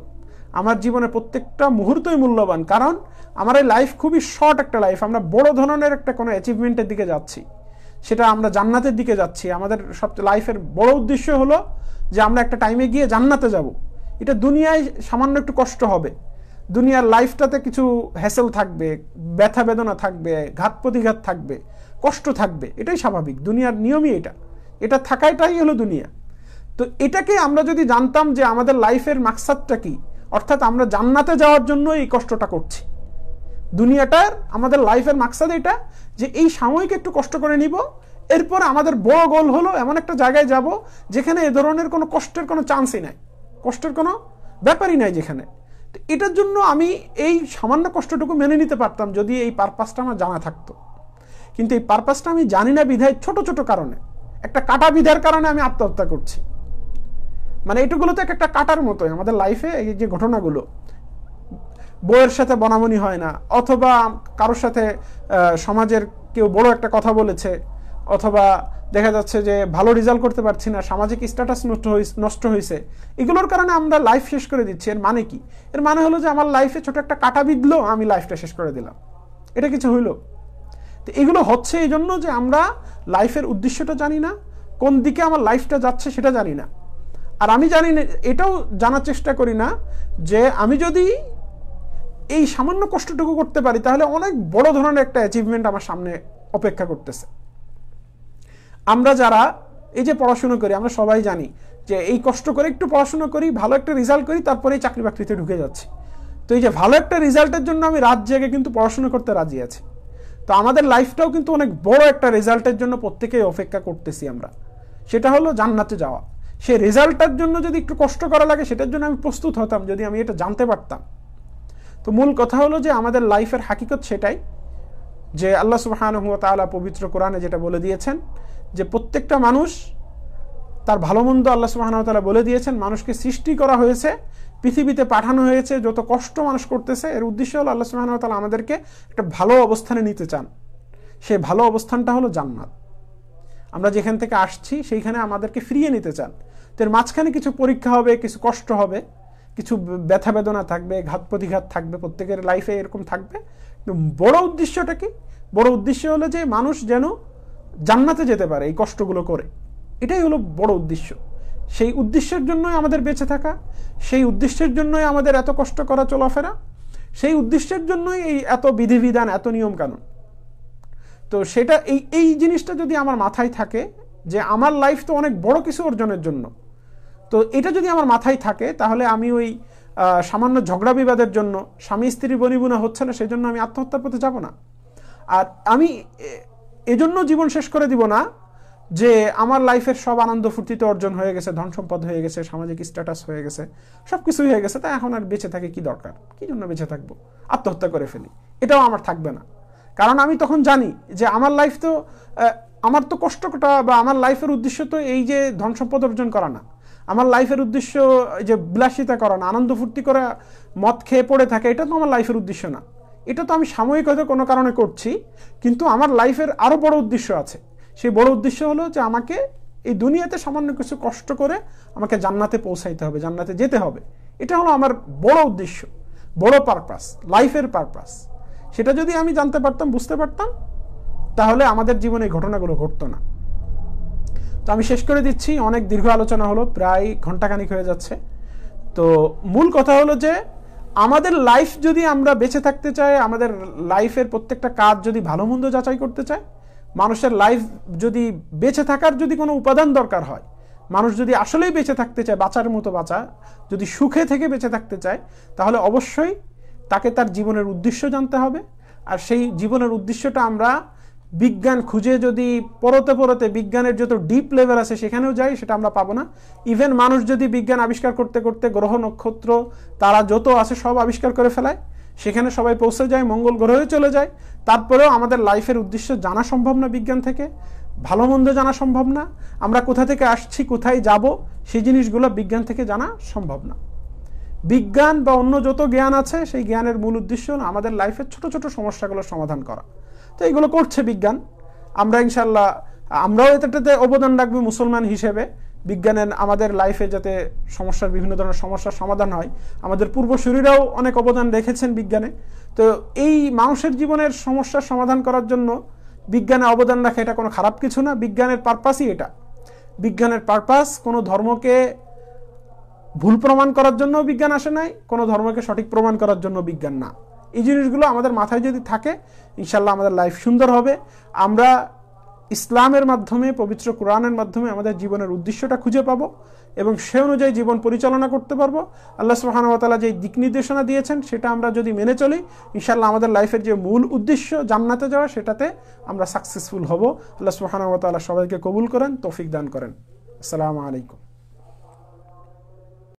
আমার জীবনের প্রত্যেকটা মুহূর্তই মূল্যবান, কারণ আমার এই লাইফ খুবই শর্ট একটা লাইফ আমরা বড় ধরনের একটা কোনো অ্যাচিভমেন্টের দিকে যাচ্ছি। সেটা আমরা জান্নাতের দিকে যাচ্ছি। আমাদের সবচেয়ে লাইফের বড় উদ্দেশ্য হলো যে আমরা একটা টাইমে গিয়ে জান্নাতে যাব। এটা দুনিয়ায় সামান্য একটু কষ্ট হবে। দুনিয়ার লাইফটাতে কিছু হ্যাসেল থাকবে, ব্যথা বেদনা থাকবে, ঘাত প্রতিঘাত থাকবে, কষ্ট থাকবে। এটাই স্বাভাবিক। দুনিয়ার নিয়মই এটা। এটা থাকাটাই হলো দুনিয়া। তো এটাকে আমরা যদি জানতাম যে আমাদের লাইফের মাকসাদটা কি, অর্থাৎ আমরা জান্নাতে যাওয়ার জন্য এই কষ্টটা করছি। দুনিয়াটার, আমাদের লাইফের মাকসাদ এটা যে এই সাময়িক একটু কষ্ট করে নিব, এরপর আমাদের বড় গোল হলো এমন একটা জায়গায় যাব যেখানে এ ধরনের কোনো কষ্টের কোনো চান্সই নাই। কষ্টের কোনো ব্যাপারই নাই যেখানে। তো এটার জন্য আমি এই সামান্য কষ্টটুকু মেনে নিতে পারতাম যদি এই পারপাসটা আমার জানা থাকতো। কিন্তু এই পারপাসটা আমি জানি না বিধায় ছোট ছোট কারণে। একটা কাটা বিধার কারণে আমি আত্মহত্যা করছি। মানে এটুকুলো তো একটা কাটার মতোই, আমাদের লাইফে এই যে ঘটনাগুলো। বইয়ের সাথে বনামনি হয় না, অথবা কারোর সাথে সমাজের কেউ বড় একটা কথা বলেছে, অথবা দেখা যাচ্ছে যে ভালো রেজাল্ট করতে পারছি না, সামাজিক স্ট্যাটাস নষ্ট হয়ে নষ্ট হয়েছে এগুলোর কারণে আমরা লাইফ শেষ করে দিচ্ছি। এর মানে কি? এর মানে হলো যে আমার লাইফে ছোট একটা কাটা বিঁধলো, আমি লাইফটা শেষ করে দিলাম। এটা কিছু হইল। তো এগুলো হচ্ছে এই জন্য যে আমরা লাইফের উদ্দেশ্যটা জানি না, কোন দিকে আমার লাইফটা যাচ্ছে সেটা জানি না। আর আমি জানি না, এটাও জানার চেষ্টা করি না যে আমি যদি এই সামান্য কষ্টটুকু করতে পারি, তাহলে অনেক বড় ধরনের একটা অ্যাচিভমেন্ট আমার সামনে অপেক্ষা করতেছে। আমরা যারা এই যে পড়াশুনো করি, আমরা সবাই জানি যে এই কষ্ট করে একটু পড়াশুনো করি, ভালো একটা রেজাল্ট করি, তারপরেই চাকরি বাকরিতে ঢুকে যাচ্ছি। তো এই যে ভালো একটা রেজাল্টের জন্য আমি রাত জেগে কিন্তু পড়াশুনো করতে রাজি আছি। তো আমাদের লাইফটাও কিন্তু অনেক বড় একটা রেজাল্টের জন্য প্রত্যেকেই অপেক্ষা করতেছি আমরা। সেটা হলো জান্নাতে যাওয়া। সেই রেজাল্টটার জন্য যদি একটু কষ্ট করা লাগে, সেটার জন্য আমি প্রস্তুত হতাম, যদি আমি এটা জানতে পারতাম। তো মূল কথা হলো যে, আমাদের লাইফের হাকিকত সেটাই যে, আল্লাহ সুবাহানুয়া তালা পবিত্র কোরআনে যেটা বলে দিয়েছেন যে, প্রত্যেকটা মানুষ তার ভালো মন্দ আল্লাহ সুবাহতালা বলে দিয়েছেন, মানুষকে সৃষ্টি করা হয়েছে, পৃথিবীতে পাঠানো হয়েছে, যত কষ্ট মানুষ করতেছে, এর উদ্দেশ্য হলো আল্লাহ সুবাহতালা আমাদেরকে একটা ভালো অবস্থানে নিতে চান। সেই ভালো অবস্থানটা হলো জান্নাত। আমরা যেখান থেকে আসছি, সেইখানে আমাদেরকে ফিরিয়ে নিতে চান। তো এর মাঝখানে কিছু পরীক্ষা হবে, কিছু কষ্ট হবে, কিছু ব্যথা বেদনা থাকবে, ঘাত প্রতিঘাত থাকবে, প্রত্যেকের লাইফে এরকম থাকবে। বড় উদ্দেশ্যটা কি? বড় উদ্দেশ্য হলো যে মানুষ যেন জান্নাতে যেতে পারে এই কষ্টগুলো করে। এটাই হলো বড় উদ্দেশ্য। সেই উদ্দেশ্যের জন্যই আমাদের বেঁচে থাকা, সেই উদ্দেশ্যের জন্যই আমাদের এত কষ্ট করা চলাফেরা, সেই উদ্দেশ্যের জন্যই এই এত বিধিবিধান, এত নিয়ম কানুন তো সেটা এই এই জিনিসটা যদি আমার মাথায় থাকে যে আমার লাইফ তো অনেক বড় কিছু অর্জনের জন্য তো এটা যদি আমার মাথায় থাকে, তাহলে আমি ওই সামান্য ঝগড়া বিবাদের জন্য স্বামী স্ত্রী বনিবুনা হচ্ছে না সেই জন্য আমি আত্মহত্যার পথে যাব না। আর আমি এজন্য জীবন শেষ করে দিব না যে আমার লাইফের সব আনন্দ ফুর্তিতে অর্জন হয়ে গেছে, ধন সম্পদ হয়ে গেছে, সামাজিক স্ট্যাটাস হয়ে গেছে, সব কিছুই হয়ে গেছে, তাই এখন আর বেঁচে থাকে কি দরকার? কি জন্য বেঁচে থাকব? আত্মহত্যা করে ফেলি। এটাও আমার থাকবে না। কারণ আমি তখন জানি যে আমার লাইফ তো আমার তো কষ্টটা বা আমার লাইফের উদ্দেশ্য তো এই যে ধন সম্পদ অর্জন করা না। আমার লাইফের উদ্দেশ্য যে বিলাসিতা করা না আনন্দ ফুর্তি করা, মদ খেয়ে পড়ে থাকে, এটা তো আমার লাইফের উদ্দেশ্য না। এটা তো আমি সাময়িক হয়তো কোনো কারণে করছি, কিন্তু আমার লাইফের আরও বড় উদ্দেশ্য আছে। সেই বড় উদ্দেশ্য হলো যে আমাকে এই দুনিয়াতে সামান্য কিছু কষ্ট করে আমাকে জান্নাতে পৌঁছাইতে হবে, জান্নাতে যেতে হবে। এটা হলো আমার বড় উদ্দেশ্য, বড় পারপাস লাইফের পারপাস সেটা যদি আমি জানতে পারতাম, বুঝতে পারতাম, তাহলে আমাদের জীবনে এই ঘটনাগুলো ঘটতো না। তো আমি শেষ করে দিচ্ছি। অনেক দীর্ঘ আলোচনা হলো, প্রায় ঘন্টাখানিক হয়ে যাচ্ছে। তো মূল কথা হলো যে, আমাদের লাইফ যদি আমরা বেঁচে থাকতে চাই, আমাদের লাইফের প্রত্যেকটা কাজ যদি ভালো মন্দ যাচাই করতে চাই, মানুষের লাইফ যদি বেঁচে থাকার যদি কোনো উপাদান দরকার হয়, মানুষ যদি আসলেই বেঁচে থাকতে চায়, বাঁচার মতো বাঁচা, যদি সুখে থেকে বেঁচে থাকতে চায়, তাহলে অবশ্যই তাকে তার জীবনের উদ্দেশ্য জানতে হবে। আর সেই জীবনের উদ্দেশ্যটা আমরা বিজ্ঞান খুঁজে যদি পরতে পরতে বিজ্ঞানের যত ডিপ লেভেল আছে সেখানেও যাই, সেটা আমরা পাবো না। ইভেন মানুষ যদি বিজ্ঞান আবিষ্কার করতে করতে গ্রহ নক্ষত্র, তারা যত আছে সব আবিষ্কার করে ফেলায়, সেখানে সবাই পৌঁছে যায়, মঙ্গল গ্রহে চলে যায়। তারপরেও আমাদের লাইফের উদ্দেশ্য জানা সম্ভব না বিজ্ঞান থেকে, ভালো মন্দ জানা সম্ভব না। আমরা কোথা থেকে আসছি, কোথায় যাব, সেই জিনিসগুলো বিজ্ঞান থেকে জানা সম্ভব না। বিজ্ঞান বা অন্য যত জ্ঞান আছে, সেই জ্ঞানের মূল উদ্দেশ্য আমাদের লাইফের ছোট ছোট সমস্যাগুলোর সমাধান করা। তো এগুলো করছে বিজ্ঞান। আমরা ইনশাল্লাহ আমরাও এটাতে অবদান রাখব মুসলমান হিসেবে। বিজ্ঞানের আমাদের লাইফে যাতে সমস্যার বিভিন্ন ধরনের সমস্যার সমাধান হয়, আমাদের পূর্বসূরীরাও অনেক অবদান রেখেছেন বিজ্ঞানে। তো এই মানুষের জীবনের সমস্যার সমাধান করার জন্য বিজ্ঞানে অবদান রাখা এটা কোনো খারাপ কিছু না, বিজ্ঞানের পারপাসই এটা। বিজ্ঞানের পারপাস কোনো ধর্মকে ভুল প্রমাণ করার জন্য বিজ্ঞান আসে নাই, কোনো ধর্মকে সঠিক প্রমাণ করার জন্য বিজ্ঞান না। এই জিনিসগুলো আমাদের মাথায় যদি থাকে ইনশাল্লাহ আমাদের লাইফ সুন্দর হবে। আমরা ইসলামের মাধ্যমে, পবিত্র কোরআনের মাধ্যমে আমাদের জীবনের উদ্দেশ্যটা খুঁজে পাবো এবং সে অনুযায়ী জীবন পরিচালনা করতে পারব। আল্লাহ সুহানুতালা যে দিক নির্দেশনা দিয়েছেন, সেটা আমরা যদি মেনে চলি ইনশাল্লাহ আমাদের লাইফের যে মূল উদ্দেশ্য জান্নাতে যাওয়া, সেটাতে আমরা সাকসেসফুল হব। আল্লাহ সুহানুতালা সবাইকে কবুল করেন, তৌফিক দান করেন। আসসালামু আলাইকুম।